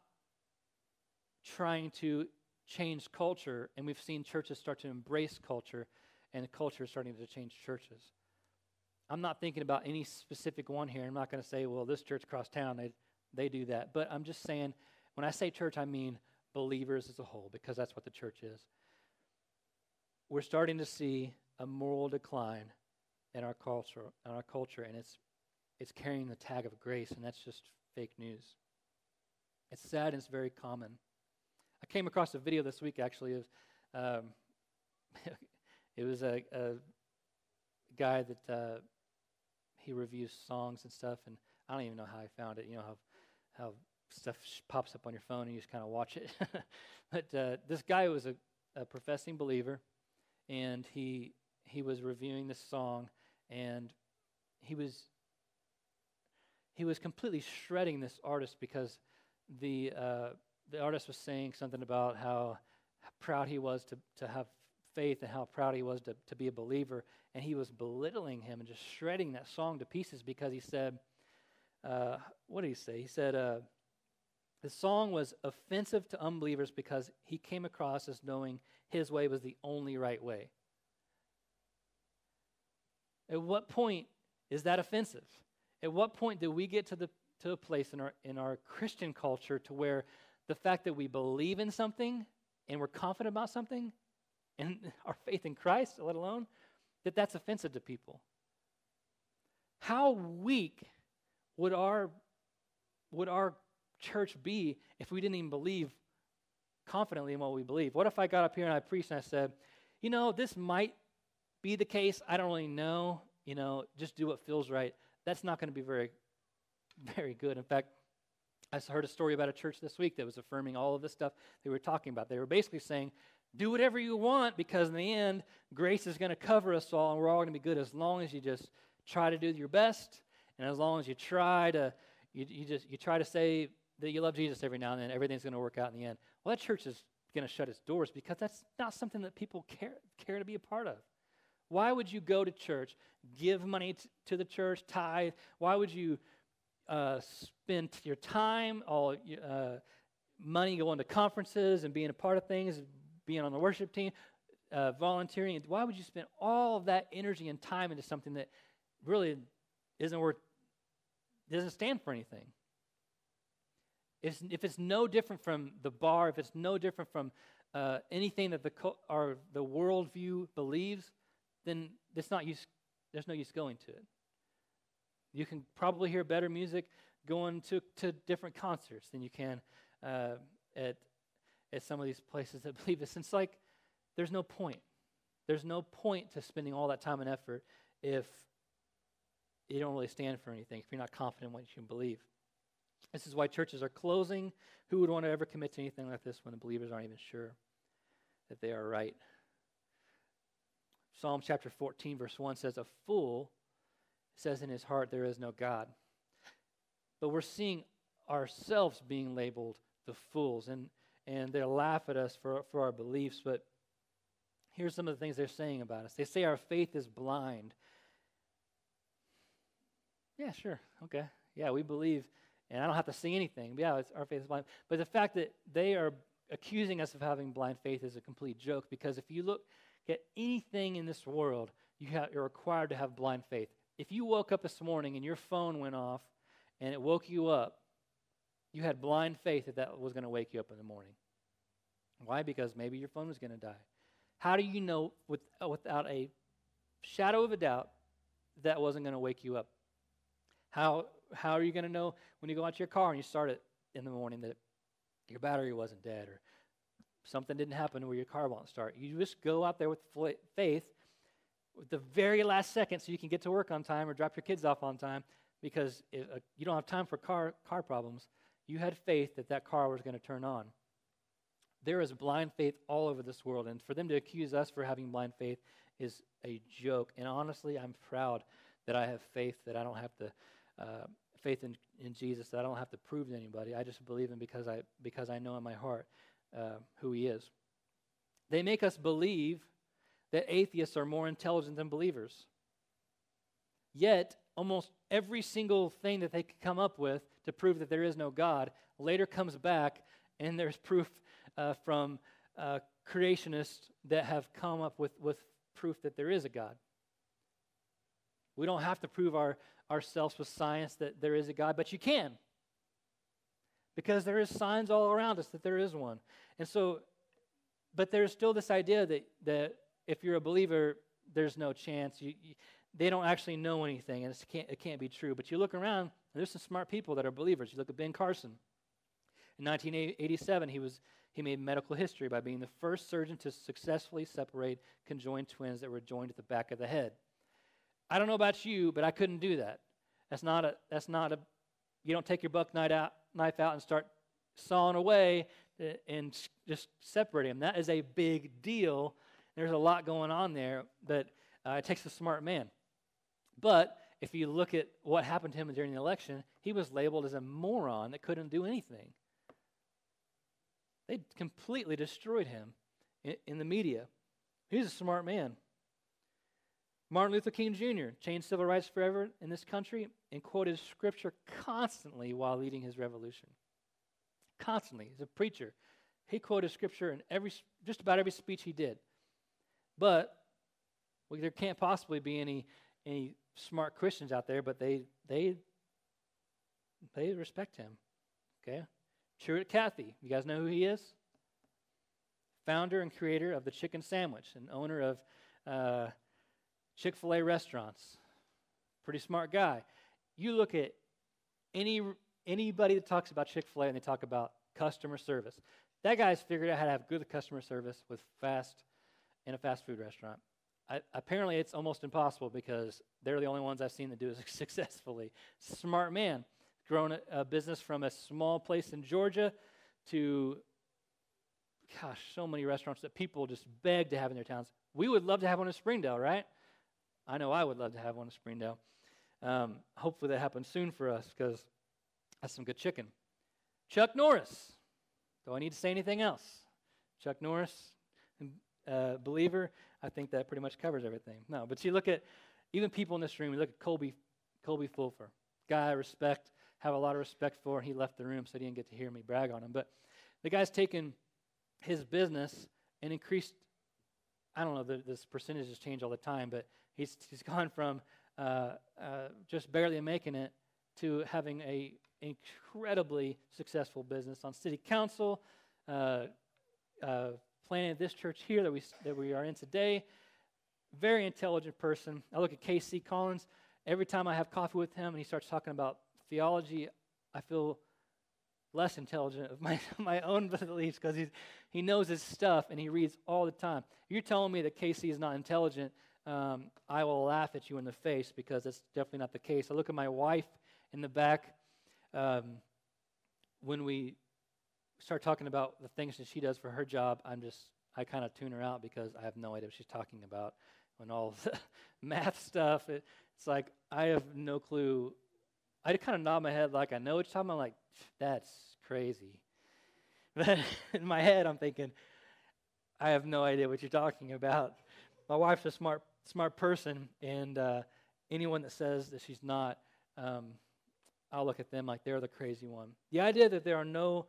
trying to change culture, and we've seen churches start to embrace culture, and culture is starting to change churches. I'm not thinking about any specific one here. I'm not going to say, well, this church across town, they, they do that. But I'm just saying, when I say church, I mean believers as a whole, because that's what the church is. We're starting to see a moral decline in our culture, in our culture, and it's it's carrying the tag of grace, and that's just fake news. It's sad and it's very common. I came across a video this week actually of um, it was a, a guy that uh, he reviews songs and stuff, and I don't even know how I found it. You know how how stuff pops up on your phone and you just kind of watch it. but uh, this guy was a, a professing believer, and he he was reviewing this song, and he was he was completely shredding this artist because the uh, the artist was saying something about how, proud he was to, to have faith and how proud he was to, to be a believer. And he was belittling him and just shredding that song to pieces because he said, uh, what did he say? He said, uh, the song was offensive to unbelievers because he came across as knowing his way was the only right way. At what point is that offensive? At what point do we get to the to a place in our in our Christian culture to where the fact that we believe in something and we're confident about something and our faith in Christ, let alone, that that's offensive to people. How weak would our would our church be if we didn't even believe confidently in what we believe? What if I got up here and I preached and I said, you know, this might be the case. I don't really know. You know, just do what feels right. That's not going to be very, very good. In fact, I heard a story about a church this week that was affirming all of this stuff they were talking about. They were basically saying, do whatever you want because in the end, grace is going to cover us all and we're all going to be good as long as you just try to do your best and as long as you try to you, you just you try to say that you love Jesus every now and then, everything's going to work out in the end. Well, that church is going to shut its doors because that's not something that people care care to be a part of. Why would you go to church, give money t- to the church, tithe? Why would you uh, spend your time, all uh, money going to conferences and being a part of things, being on the worship team, uh, volunteering. Why would you spend all of that energy and time into something that really isn't worth, doesn't stand for anything? If, if it's no different from the bar, if it's no different from uh, anything that the our the worldview believes, then it's not use, there's no use going to it. You can probably hear better music going to, to different concerts than you can uh, at, at some of these places that believe this. And it's like there's no point. There's no point to spending all that time and effort if you don't really stand for anything, if you're not confident in what you believe. This is why churches are closing. Who would want to ever commit to anything like this when the believers aren't even sure that they are right? Psalm chapter 14, verse 1 says, A fool says in his heart, There is no God. But we're seeing ourselves being labeled the fools, and, and they laugh at us for, for our beliefs. But here's some of the things they're saying about us they say our faith is blind. Yeah, sure. Okay. Yeah, we believe, and I don't have to see anything. Yeah, our faith is blind. But the fact that they are accusing us of having blind faith is a complete joke because if you look at anything in this world, you have, you're required to have blind faith if you woke up this morning and your phone went off and it woke you up, you had blind faith that that was going to wake you up in the morning. Why? Because maybe your phone was going to die. How do you know with, uh, without a shadow of a doubt that wasn't going to wake you up? How, how are you going to know when you go out to your car and you start it in the morning that your battery wasn't dead or something didn't happen where your car won't start? You just go out there with faith with the very last second so you can get to work on time or drop your kids off on time because uh, you don't have time for car, car problems. You had faith that that car was going to turn on. There is blind faith all over this world, and for them to accuse us for having blind faith is a joke. And honestly, I'm proud that I have faith that I don't have to. Uh, faith in, in Jesus that I don't have to prove to anybody. I just believe him because I because I know in my heart uh, who he is. They make us believe that atheists are more intelligent than believers. Yet, almost every single thing that they could come up with to prove that there is no God later comes back, and there's proof uh, from uh, creationists that have come up with, with proof that there is a God. We don't have to prove our, ourselves with science that there is a God, but you can. Because there is signs all around us that there is one. And so, but there's still this idea that, that if you're a believer, there's no chance. You, you, they don't actually know anything, and can't, it can't be true. But you look around, there's some smart people that are believers. You look at Ben Carson. In 1987, he, was, he made medical history by being the first surgeon to successfully separate conjoined twins that were joined at the back of the head. I don't know about you, but I couldn't do that. That's not a, that's not a, you don't take your buck knife out, knife out and start sawing away and just separating them. That is a big deal. There's a lot going on there, but uh, it takes a smart man. But if you look at what happened to him during the election, he was labeled as a moron that couldn't do anything. They completely destroyed him in, in the media. He's a smart man. Martin Luther King Jr. changed civil rights forever in this country and quoted scripture constantly while leading his revolution. Constantly. He's a preacher. He quoted scripture in every, just about every speech he did. But well, there can't possibly be any, any smart Christians out there, but they, they, they respect him. Okay? Truett Cathy. You guys know who he is? Founder and creator of the chicken sandwich and owner of uh, Chick fil A restaurants. Pretty smart guy. You look at any anybody that talks about Chick fil A and they talk about customer service. That guy's figured out how to have good customer service with fast in a fast food restaurant. I, apparently, it's almost impossible because they're the only ones I've seen that do it successfully. Smart man, grown a, a business from a small place in Georgia to, gosh, so many restaurants that people just beg to have in their towns. We would love to have one in Springdale, right? I know I would love to have one in Springdale. Um, hopefully, that happens soon for us because that's some good chicken. Chuck Norris. Do I need to say anything else? Chuck Norris, uh, believer. I think that pretty much covers everything. No, but you look at even people in this room. You look at Colby, Colby Fulfer, guy I respect, have a lot of respect for. He left the room, so he didn't get to hear me brag on him. But the guy's taken his business and increased. I don't know. The, this percentages change all the time, but he's he's gone from uh, uh, just barely making it to having a incredibly successful business on city council. Uh, uh planted this church here that we, that we are in today. Very intelligent person. I look at K.C. Collins. Every time I have coffee with him and he starts talking about theology, I feel less intelligent of my, my own beliefs because he knows his stuff and he reads all the time. You're telling me that Casey is not intelligent, um, I will laugh at you in the face because that's definitely not the case. I look at my wife in the back. Um, when we start talking about the things that she does for her job, I'm just, I kind of tune her out because I have no idea what she's talking about. When all the math stuff, it, it's like I have no clue. I kind of nod my head like I know what you're talking about. like, that's crazy. But in my head, I'm thinking, I have no idea what you're talking about. My wife's a smart, smart person, and uh, anyone that says that she's not, um, I'll look at them like they're the crazy one. The idea that there are no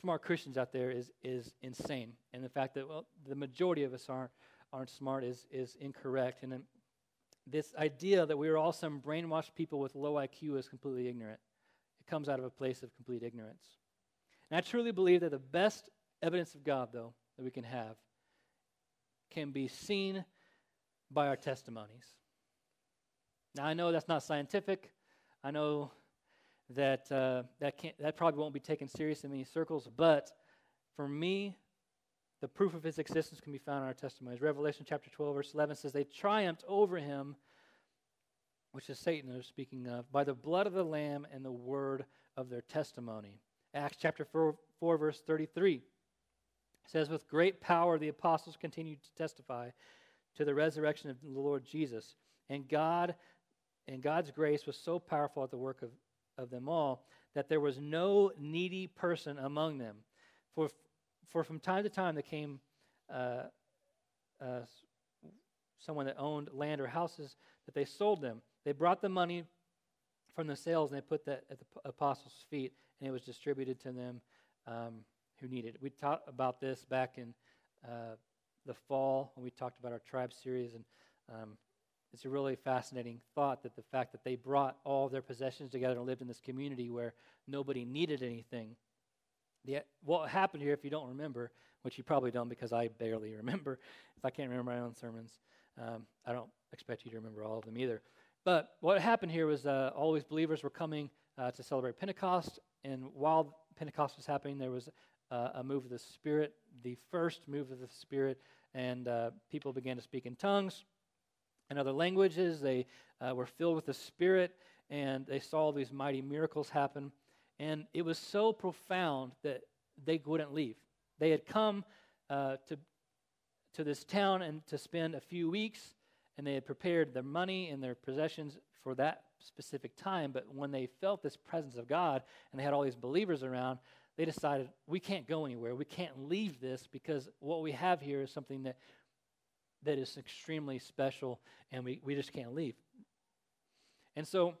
smart Christians out there is, is insane. And the fact that, well, the majority of us aren't, aren't smart is, is incorrect. And this idea that we are all some brainwashed people with low IQ is completely ignorant. It comes out of a place of complete ignorance. And I truly believe that the best evidence of God, though, that we can have can be seen by our testimonies. Now, I know that's not scientific. I know that uh, that can't that probably won't be taken serious in many circles. But for me, the proof of his existence can be found in our testimonies. Revelation chapter 12, verse 11 says, They triumphed over him, which is Satan they're speaking of, by the blood of the Lamb and the word of their testimony. Acts chapter 4, 4 verse 33 says, With great power the apostles continued to testify to the resurrection of the Lord Jesus. And God and God's grace was so powerful at the work of of them all, that there was no needy person among them. For, for from time to time there came uh, uh, someone that owned land or houses that they sold them. They brought the money from the sales and they put that at the apostles' feet, and it was distributed to them um, who needed it. We talked about this back in uh, the fall when we talked about our tribe series, and um, it's a really fascinating thought that the fact that they brought all their possessions together and lived in this community where nobody needed anything. The, what happened here, if you don't remember, which you probably don't because I barely remember, if I can't remember my own sermons, um, I don't expect you to remember all of them either. But what happened here was uh, all these believers were coming uh, to celebrate Pentecost, and while Pentecost was happening, there was uh, a move of the Spirit, the first move of the Spirit, and uh, people began to speak in tongues in other languages. They uh, were filled with the Spirit, and they saw these mighty miracles happen. And it was so profound that they wouldn't leave. They had come uh, to, to this town and to spend a few weeks, and they had prepared their money and their possessions for that specific time. But when they felt this presence of God and they had all these believers around, they decided, we can't go anywhere. We can't leave this because what we have here is something that, that is extremely special, and we, we just can't leave. And so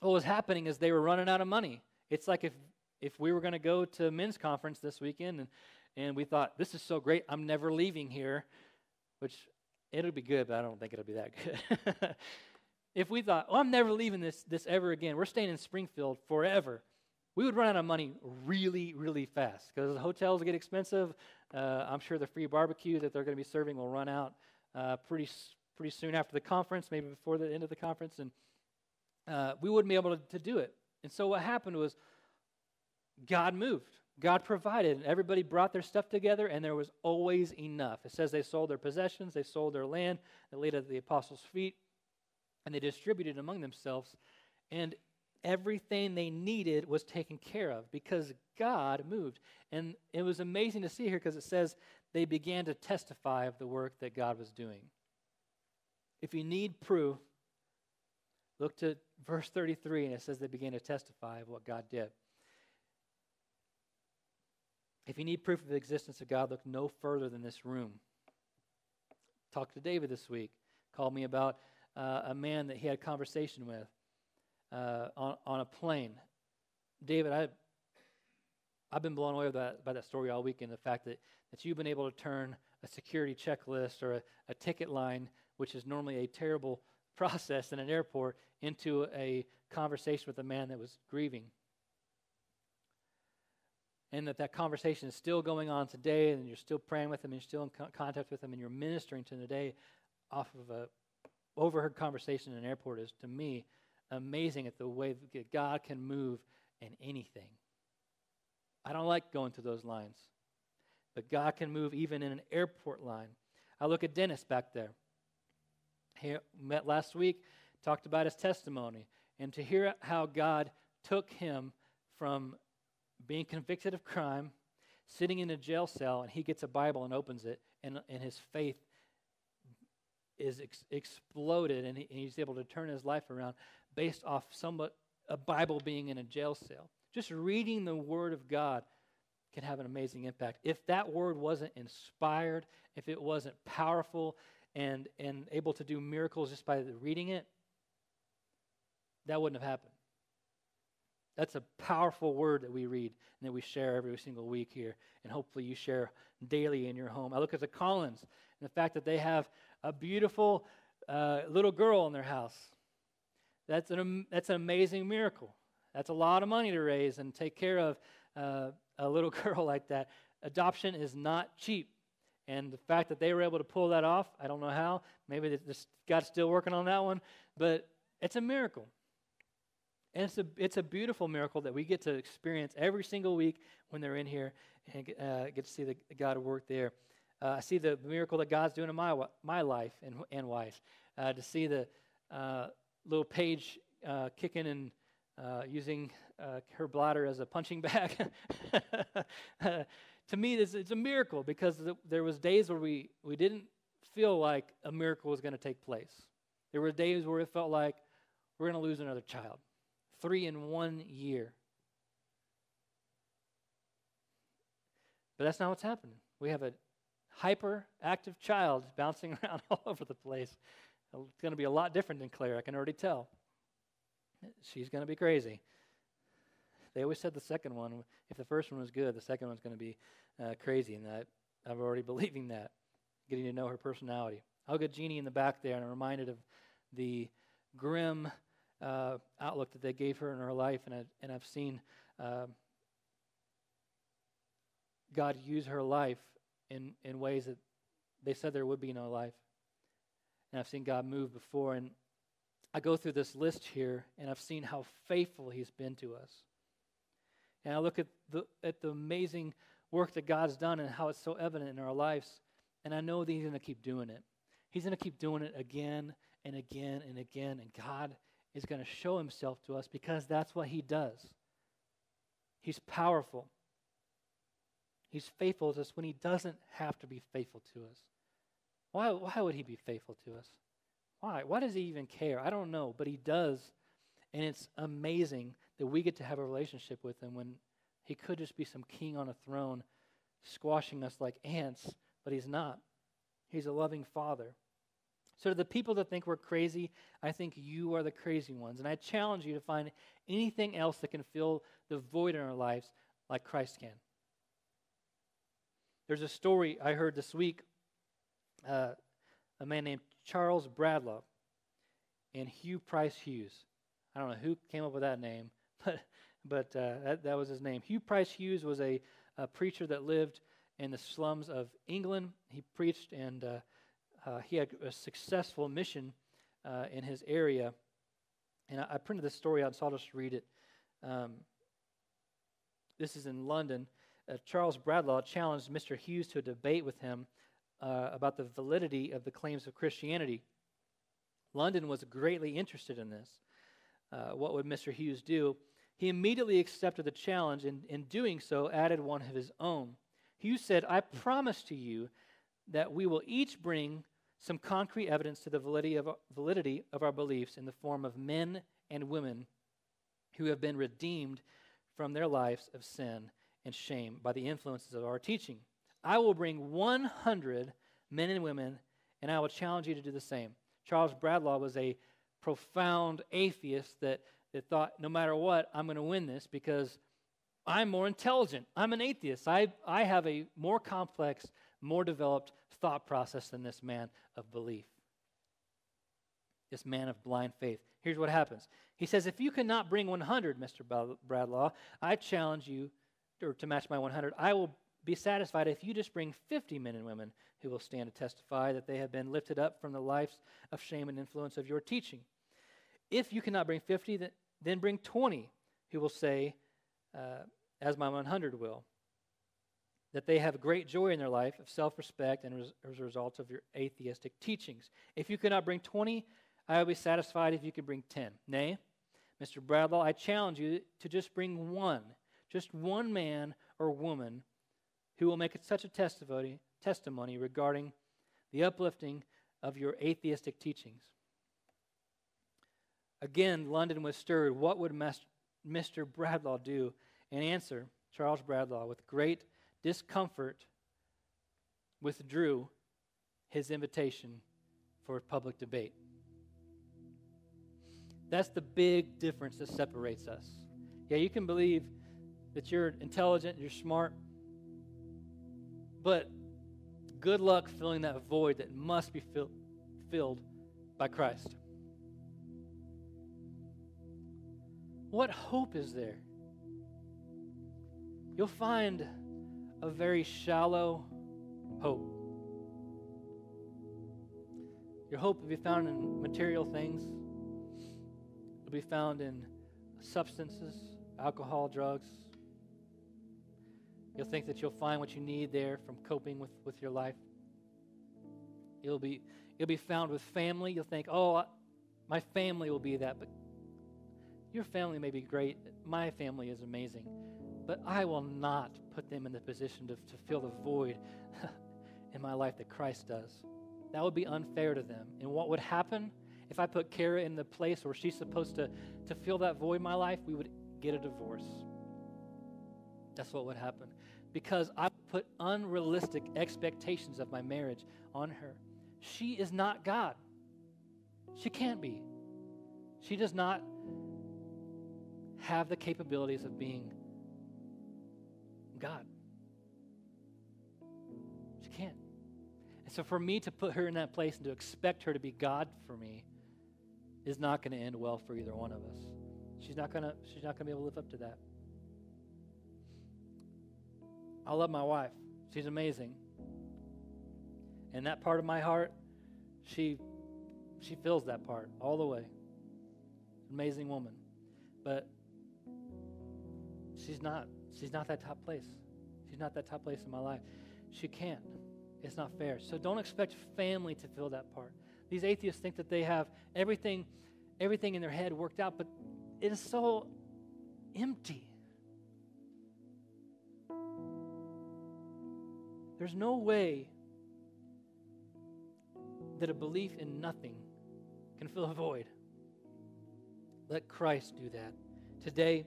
what was happening is they were running out of money. It's like if, if we were going to go to men's conference this weekend and, and we thought, this is so great, I'm never leaving here, which it'll be good, but I don't think it'll be that good. if we thought, oh, I'm never leaving this, this ever again, we're staying in Springfield forever, we would run out of money really, really fast because the hotels get expensive. Uh, I'm sure the free barbecue that they're going to be serving will run out uh, pretty, pretty soon after the conference, maybe before the end of the conference. And uh, we wouldn't be able to, to do it. And so what happened was God moved. God provided, and everybody brought their stuff together, and there was always enough. It says they sold their possessions, they sold their land, they laid at the apostles' feet, and they distributed among themselves. And everything they needed was taken care of because God moved. And it was amazing to see here because it says they began to testify of the work that God was doing. If you need proof, look to verse 33, and it says they began to testify of what God did. If you need proof of the existence of God, look no further than this room. Talked to David this week. Called me about uh, a man that he had a conversation with uh, on, on a plane. David, I, I've been blown away by that, by that story all weekend. The fact that, that you've been able to turn a security checklist or a, a ticket line, which is normally a terrible process in an airport, into a conversation with a man that was grieving and that that conversation is still going on today, and you're still praying with him, and you're still in co- contact with him, and you're ministering to him today off of a overheard conversation in an airport is, to me, amazing at the way that God can move in anything. I don't like going through those lines, but God can move even in an airport line. I look at Dennis back there. He met last week, talked about his testimony, and to hear how God took him from being convicted of crime, sitting in a jail cell, and he gets a Bible and opens it, and, and his faith is ex- exploded, and, he, and he's able to turn his life around based off somewhat a Bible being in a jail cell. Just reading the Word of God can have an amazing impact. If that Word wasn't inspired, if it wasn't powerful and, and able to do miracles just by reading it, that wouldn't have happened. That's a powerful word that we read and that we share every single week here. And hopefully you share daily in your home. I look at the Collins and the fact that they have a beautiful uh, little girl in their house. That's an, that's an amazing miracle. That's a lot of money to raise and take care of uh, a little girl like that. Adoption is not cheap. And the fact that they were able to pull that off, I don't know how. Maybe God's still working on that one. But it's a miracle. And it's a, it's a beautiful miracle that we get to experience every single week when they're in here and uh, get to see the God work there. Uh, I see the miracle that God's doing in my, my life and, and wife. Uh, to see the uh, little page uh, kicking and uh, using her bladder as a punching bag. to me, this, it's a miracle because the, there was days where we, we didn't feel like a miracle was going to take place. There were days where it felt like we're going to lose another child three in one year. But that's not what's happening. We have a hyperactive child bouncing around all over the place. It's going to be a lot different than Claire, I can already tell. She's going to be crazy. They always said the second one, if the first one was good, the second one's going to be uh, crazy, and that I'm already believing that, getting to know her personality. I'll get Jeannie in the back there, and I'm reminded of the grim uh, outlook that they gave her in her life, and, I, and I've seen uh, God use her life in, in ways that they said there would be no life. And I've seen God move before, and I go through this list here, and I've seen how faithful He's been to us. And I look at the, at the amazing work that God's done and how it's so evident in our lives, and I know that He's going to keep doing it. He's going to keep doing it again and again and again, and God is going to show himself to us because that's what he does. He's powerful. He's faithful to us when He doesn't have to be faithful to us. Why, why would He be faithful to us? Why? Why does He even care? I don't know, but He does. And it's amazing that we get to have a relationship with Him when He could just be some king on a throne squashing us like ants, but He's not. He's a loving Father. So, to the people that think we're crazy, I think you are the crazy ones. And I challenge you to find anything else that can fill the void in our lives like Christ can. There's a story I heard this week uh, a man named Charles Bradlaugh and Hugh Price Hughes. I don't know who came up with that name, but, but uh, that, that was his name. Hugh Price Hughes was a, a, preacher that lived in the slums of England. He preached and uh, uh, he had a successful mission uh, in his area. And I, I, printed this story out, so I'll just read it. Um, this is in London. Uh, Charles Bradlaugh challenged Mr. Hughes to a debate with him uh, about the validity of the claims of Christianity. London was greatly interested in this. Uh, what would Mr. Hughes do? He immediately accepted the challenge and, in doing so, added one of his own. Hughes said, I promise to you that we will each bring some concrete evidence to the validity of, validity of our beliefs in the form of men and women who have been redeemed from their lives of sin and shame by the influences of our teaching. I will bring 100 men and women, and I will challenge you to do the same. Charles Bradlaugh was a profound atheist that, that thought, no matter what, I'm going to win this because I'm more intelligent. I'm an atheist. I, I have a more complex, more developed thought process than this man of belief, this man of blind faith. Here's what happens He says, If you cannot bring 100, Mr. Bradlaugh, I challenge you or to match my 100. I will be satisfied if you just bring 50 men and women who will stand to testify that they have been lifted up from the lives of shame and influence of your teaching. If you cannot bring 50, then bring 20 who will say, uh, as my 100 will, that they have great joy in their life of self respect and as a result of your atheistic teachings. If you cannot bring 20, I will be satisfied if you can bring 10. Nay, Mr. Bradlaugh, I challenge you to just bring one, just one man or woman who will make such a testimony, testimony regarding the uplifting of your atheistic teachings. Again, London was stirred. What would Mr. Bradlaugh do? In answer, Charles Bradlaugh, with great discomfort, withdrew his invitation for public debate. That's the big difference that separates us. Yeah, you can believe that you're intelligent, you're smart, but good luck filling that void that must be fill, filled by Christ. What hope is there? You'll find a very shallow hope. Your hope will be found in material things, it'll be found in substances, alcohol, drugs, You'll think that you'll find what you need there from coping with, with your life. It'll be, it'll be found with family. You'll think, oh, my family will be that. But your family may be great. My family is amazing. But I will not put them in the position to, to fill the void in my life that Christ does. That would be unfair to them. And what would happen if I put Kara in the place where she's supposed to, to fill that void in my life? We would get a divorce. That's what would happen. Because I put unrealistic expectations of my marriage on her. She is not God. She can't be. She does not have the capabilities of being God. She can't. And so for me to put her in that place and to expect her to be God for me is not going to end well for either one of us. She's not going to she's not going to be able to live up to that. I love my wife. She's amazing. And that part of my heart, she she fills that part all the way. Amazing woman. But she's not she's not that top place. She's not that top place in my life. She can't. It's not fair. So don't expect family to fill that part. These atheists think that they have everything everything in their head worked out, but it is so empty. There's no way that a belief in nothing can fill a void. Let Christ do that. Today,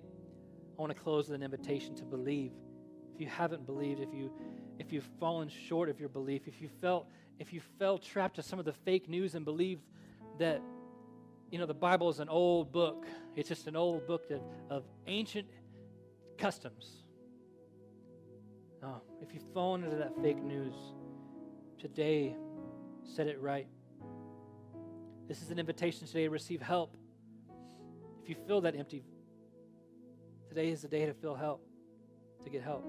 I want to close with an invitation to believe. If you haven't believed, if you if you've fallen short of your belief, if you felt if you fell trapped to some of the fake news and believed that you know the Bible is an old book, it's just an old book of, of ancient customs. No, if you've fallen into that fake news, today set it right. This is an invitation today to receive help. If you feel that empty, today is the day to feel help, to get help.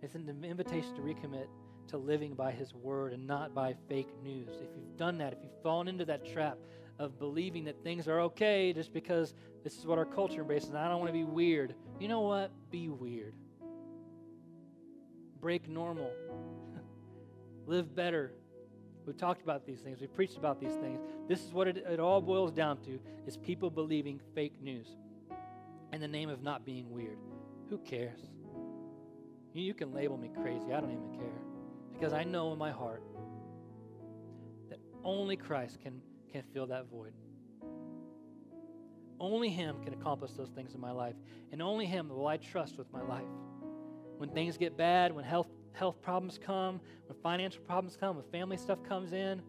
It's an invitation to recommit to living by His word and not by fake news. If you've done that, if you've fallen into that trap of believing that things are okay just because this is what our culture embraces, and I don't want to be weird, you know what? Be weird. Break normal. Live better. We've talked about these things. We've preached about these things. This is what it, it all boils down to is people believing fake news in the name of not being weird. Who cares? You, you can label me crazy. I don't even care. Because I know in my heart that only Christ can, can fill that void. Only Him can accomplish those things in my life. And only Him will I trust with my life. When things get bad, when health, health problems come, when financial problems come, when family stuff comes in,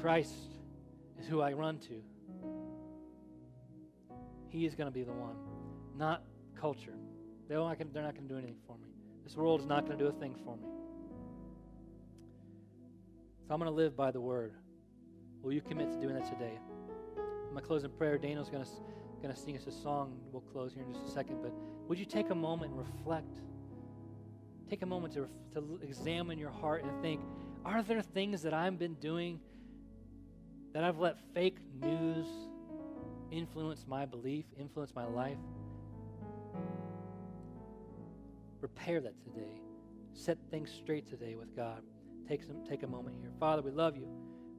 Christ is who I run to. He is going to be the one, not culture. They're not going to do anything for me. This world is not going to do a thing for me. So I'm going to live by the word. Will you commit to doing that today? I'm going to close in prayer. Daniel's going to, going to sing us a song. We'll close here in just a second. But would you take a moment and reflect? Take a moment to, to examine your heart and think are there things that I've been doing that I've let fake news influence my belief, influence my life? Repair that today. Set things straight today with God. Take, some, take a moment here. Father, we love you.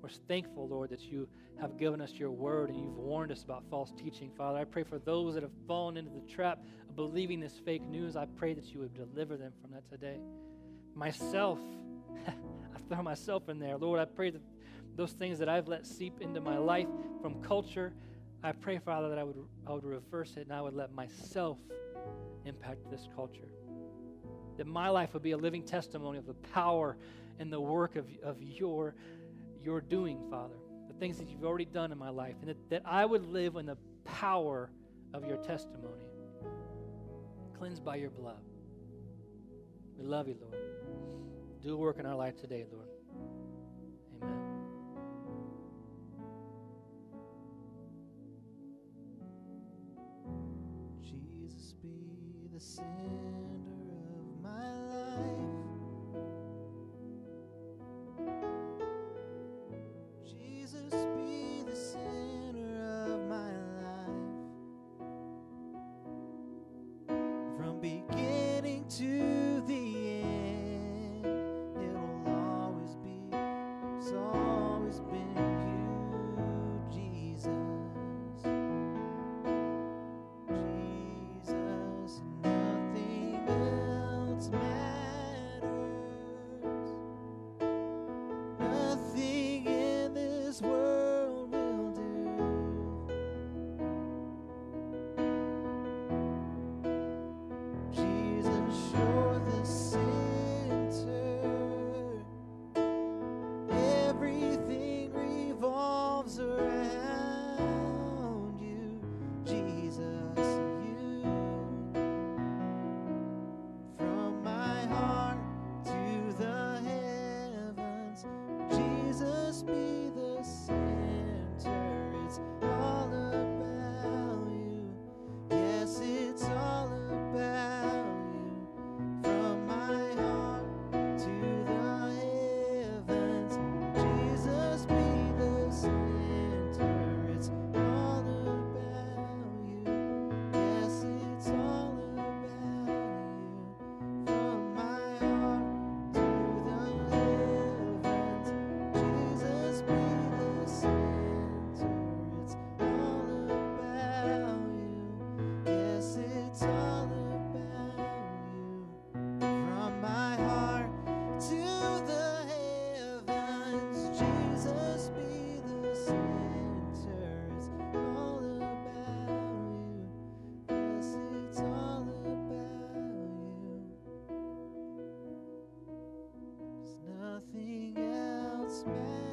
We're thankful, Lord, that you have given us your word and you've warned us about false teaching. Father, I pray for those that have fallen into the trap of believing this fake news. I pray that you would deliver them from that today. Myself, I throw myself in there. Lord, I pray that those things that I've let seep into my life from culture, I pray, Father, that I would, I would reverse it and I would let myself impact this culture that my life would be a living testimony of the power and the work of, of your, your doing, Father, the things that you've already done in my life, and that, that I would live in the power of your testimony, cleansed by your blood. We love you, Lord. Do work in our life today, Lord. Amen. Jesus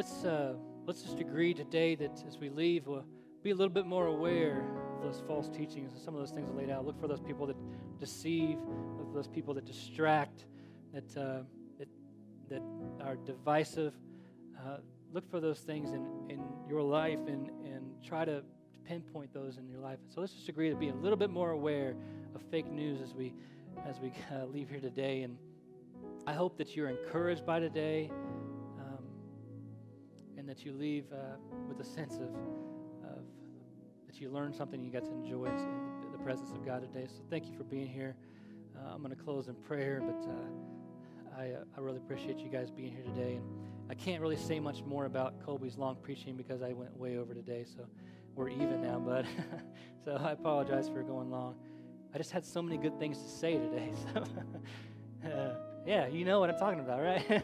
Let's uh, let's just agree today that as we leave, we'll be a little bit more aware of those false teachings and some of those things laid out. Look for those people that deceive, those people that distract, that uh, that that are divisive. Uh, look for those things in, in your life and, and try to pinpoint those in your life. So let's just agree to be a little bit more aware of fake news as we as we uh, leave here today. And I hope that you're encouraged by today you leave uh, with a sense of, of that you learned something you got to enjoy the, the presence of God today. So thank you for being here. Uh, I'm going to close in prayer, but uh, I, uh, I really appreciate you guys being here today. And I can't really say much more about Colby's long preaching because I went way over today. So we're even now, bud. so I apologize for going long. I just had so many good things to say today. So, uh, yeah, you know what I'm talking about, right?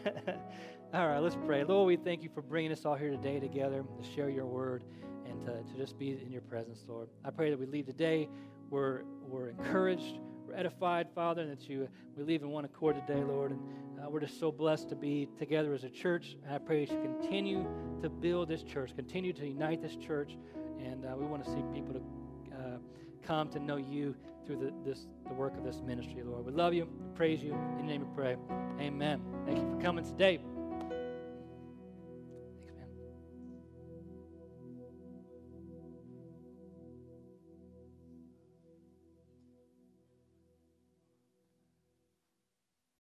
All right, let's pray. Lord, we thank you for bringing us all here today together to share your word and to, to just be in your presence, Lord. I pray that we leave today, we're, we're encouraged, we're edified, Father, and that you we leave in one accord today, Lord. And uh, we're just so blessed to be together as a church. And I pray that you continue to build this church, continue to unite this church, and uh, we want to see people to uh, come to know you through the, this, the work of this ministry, Lord. We love you, we praise you. In your name we pray. Amen. Thank you for coming today.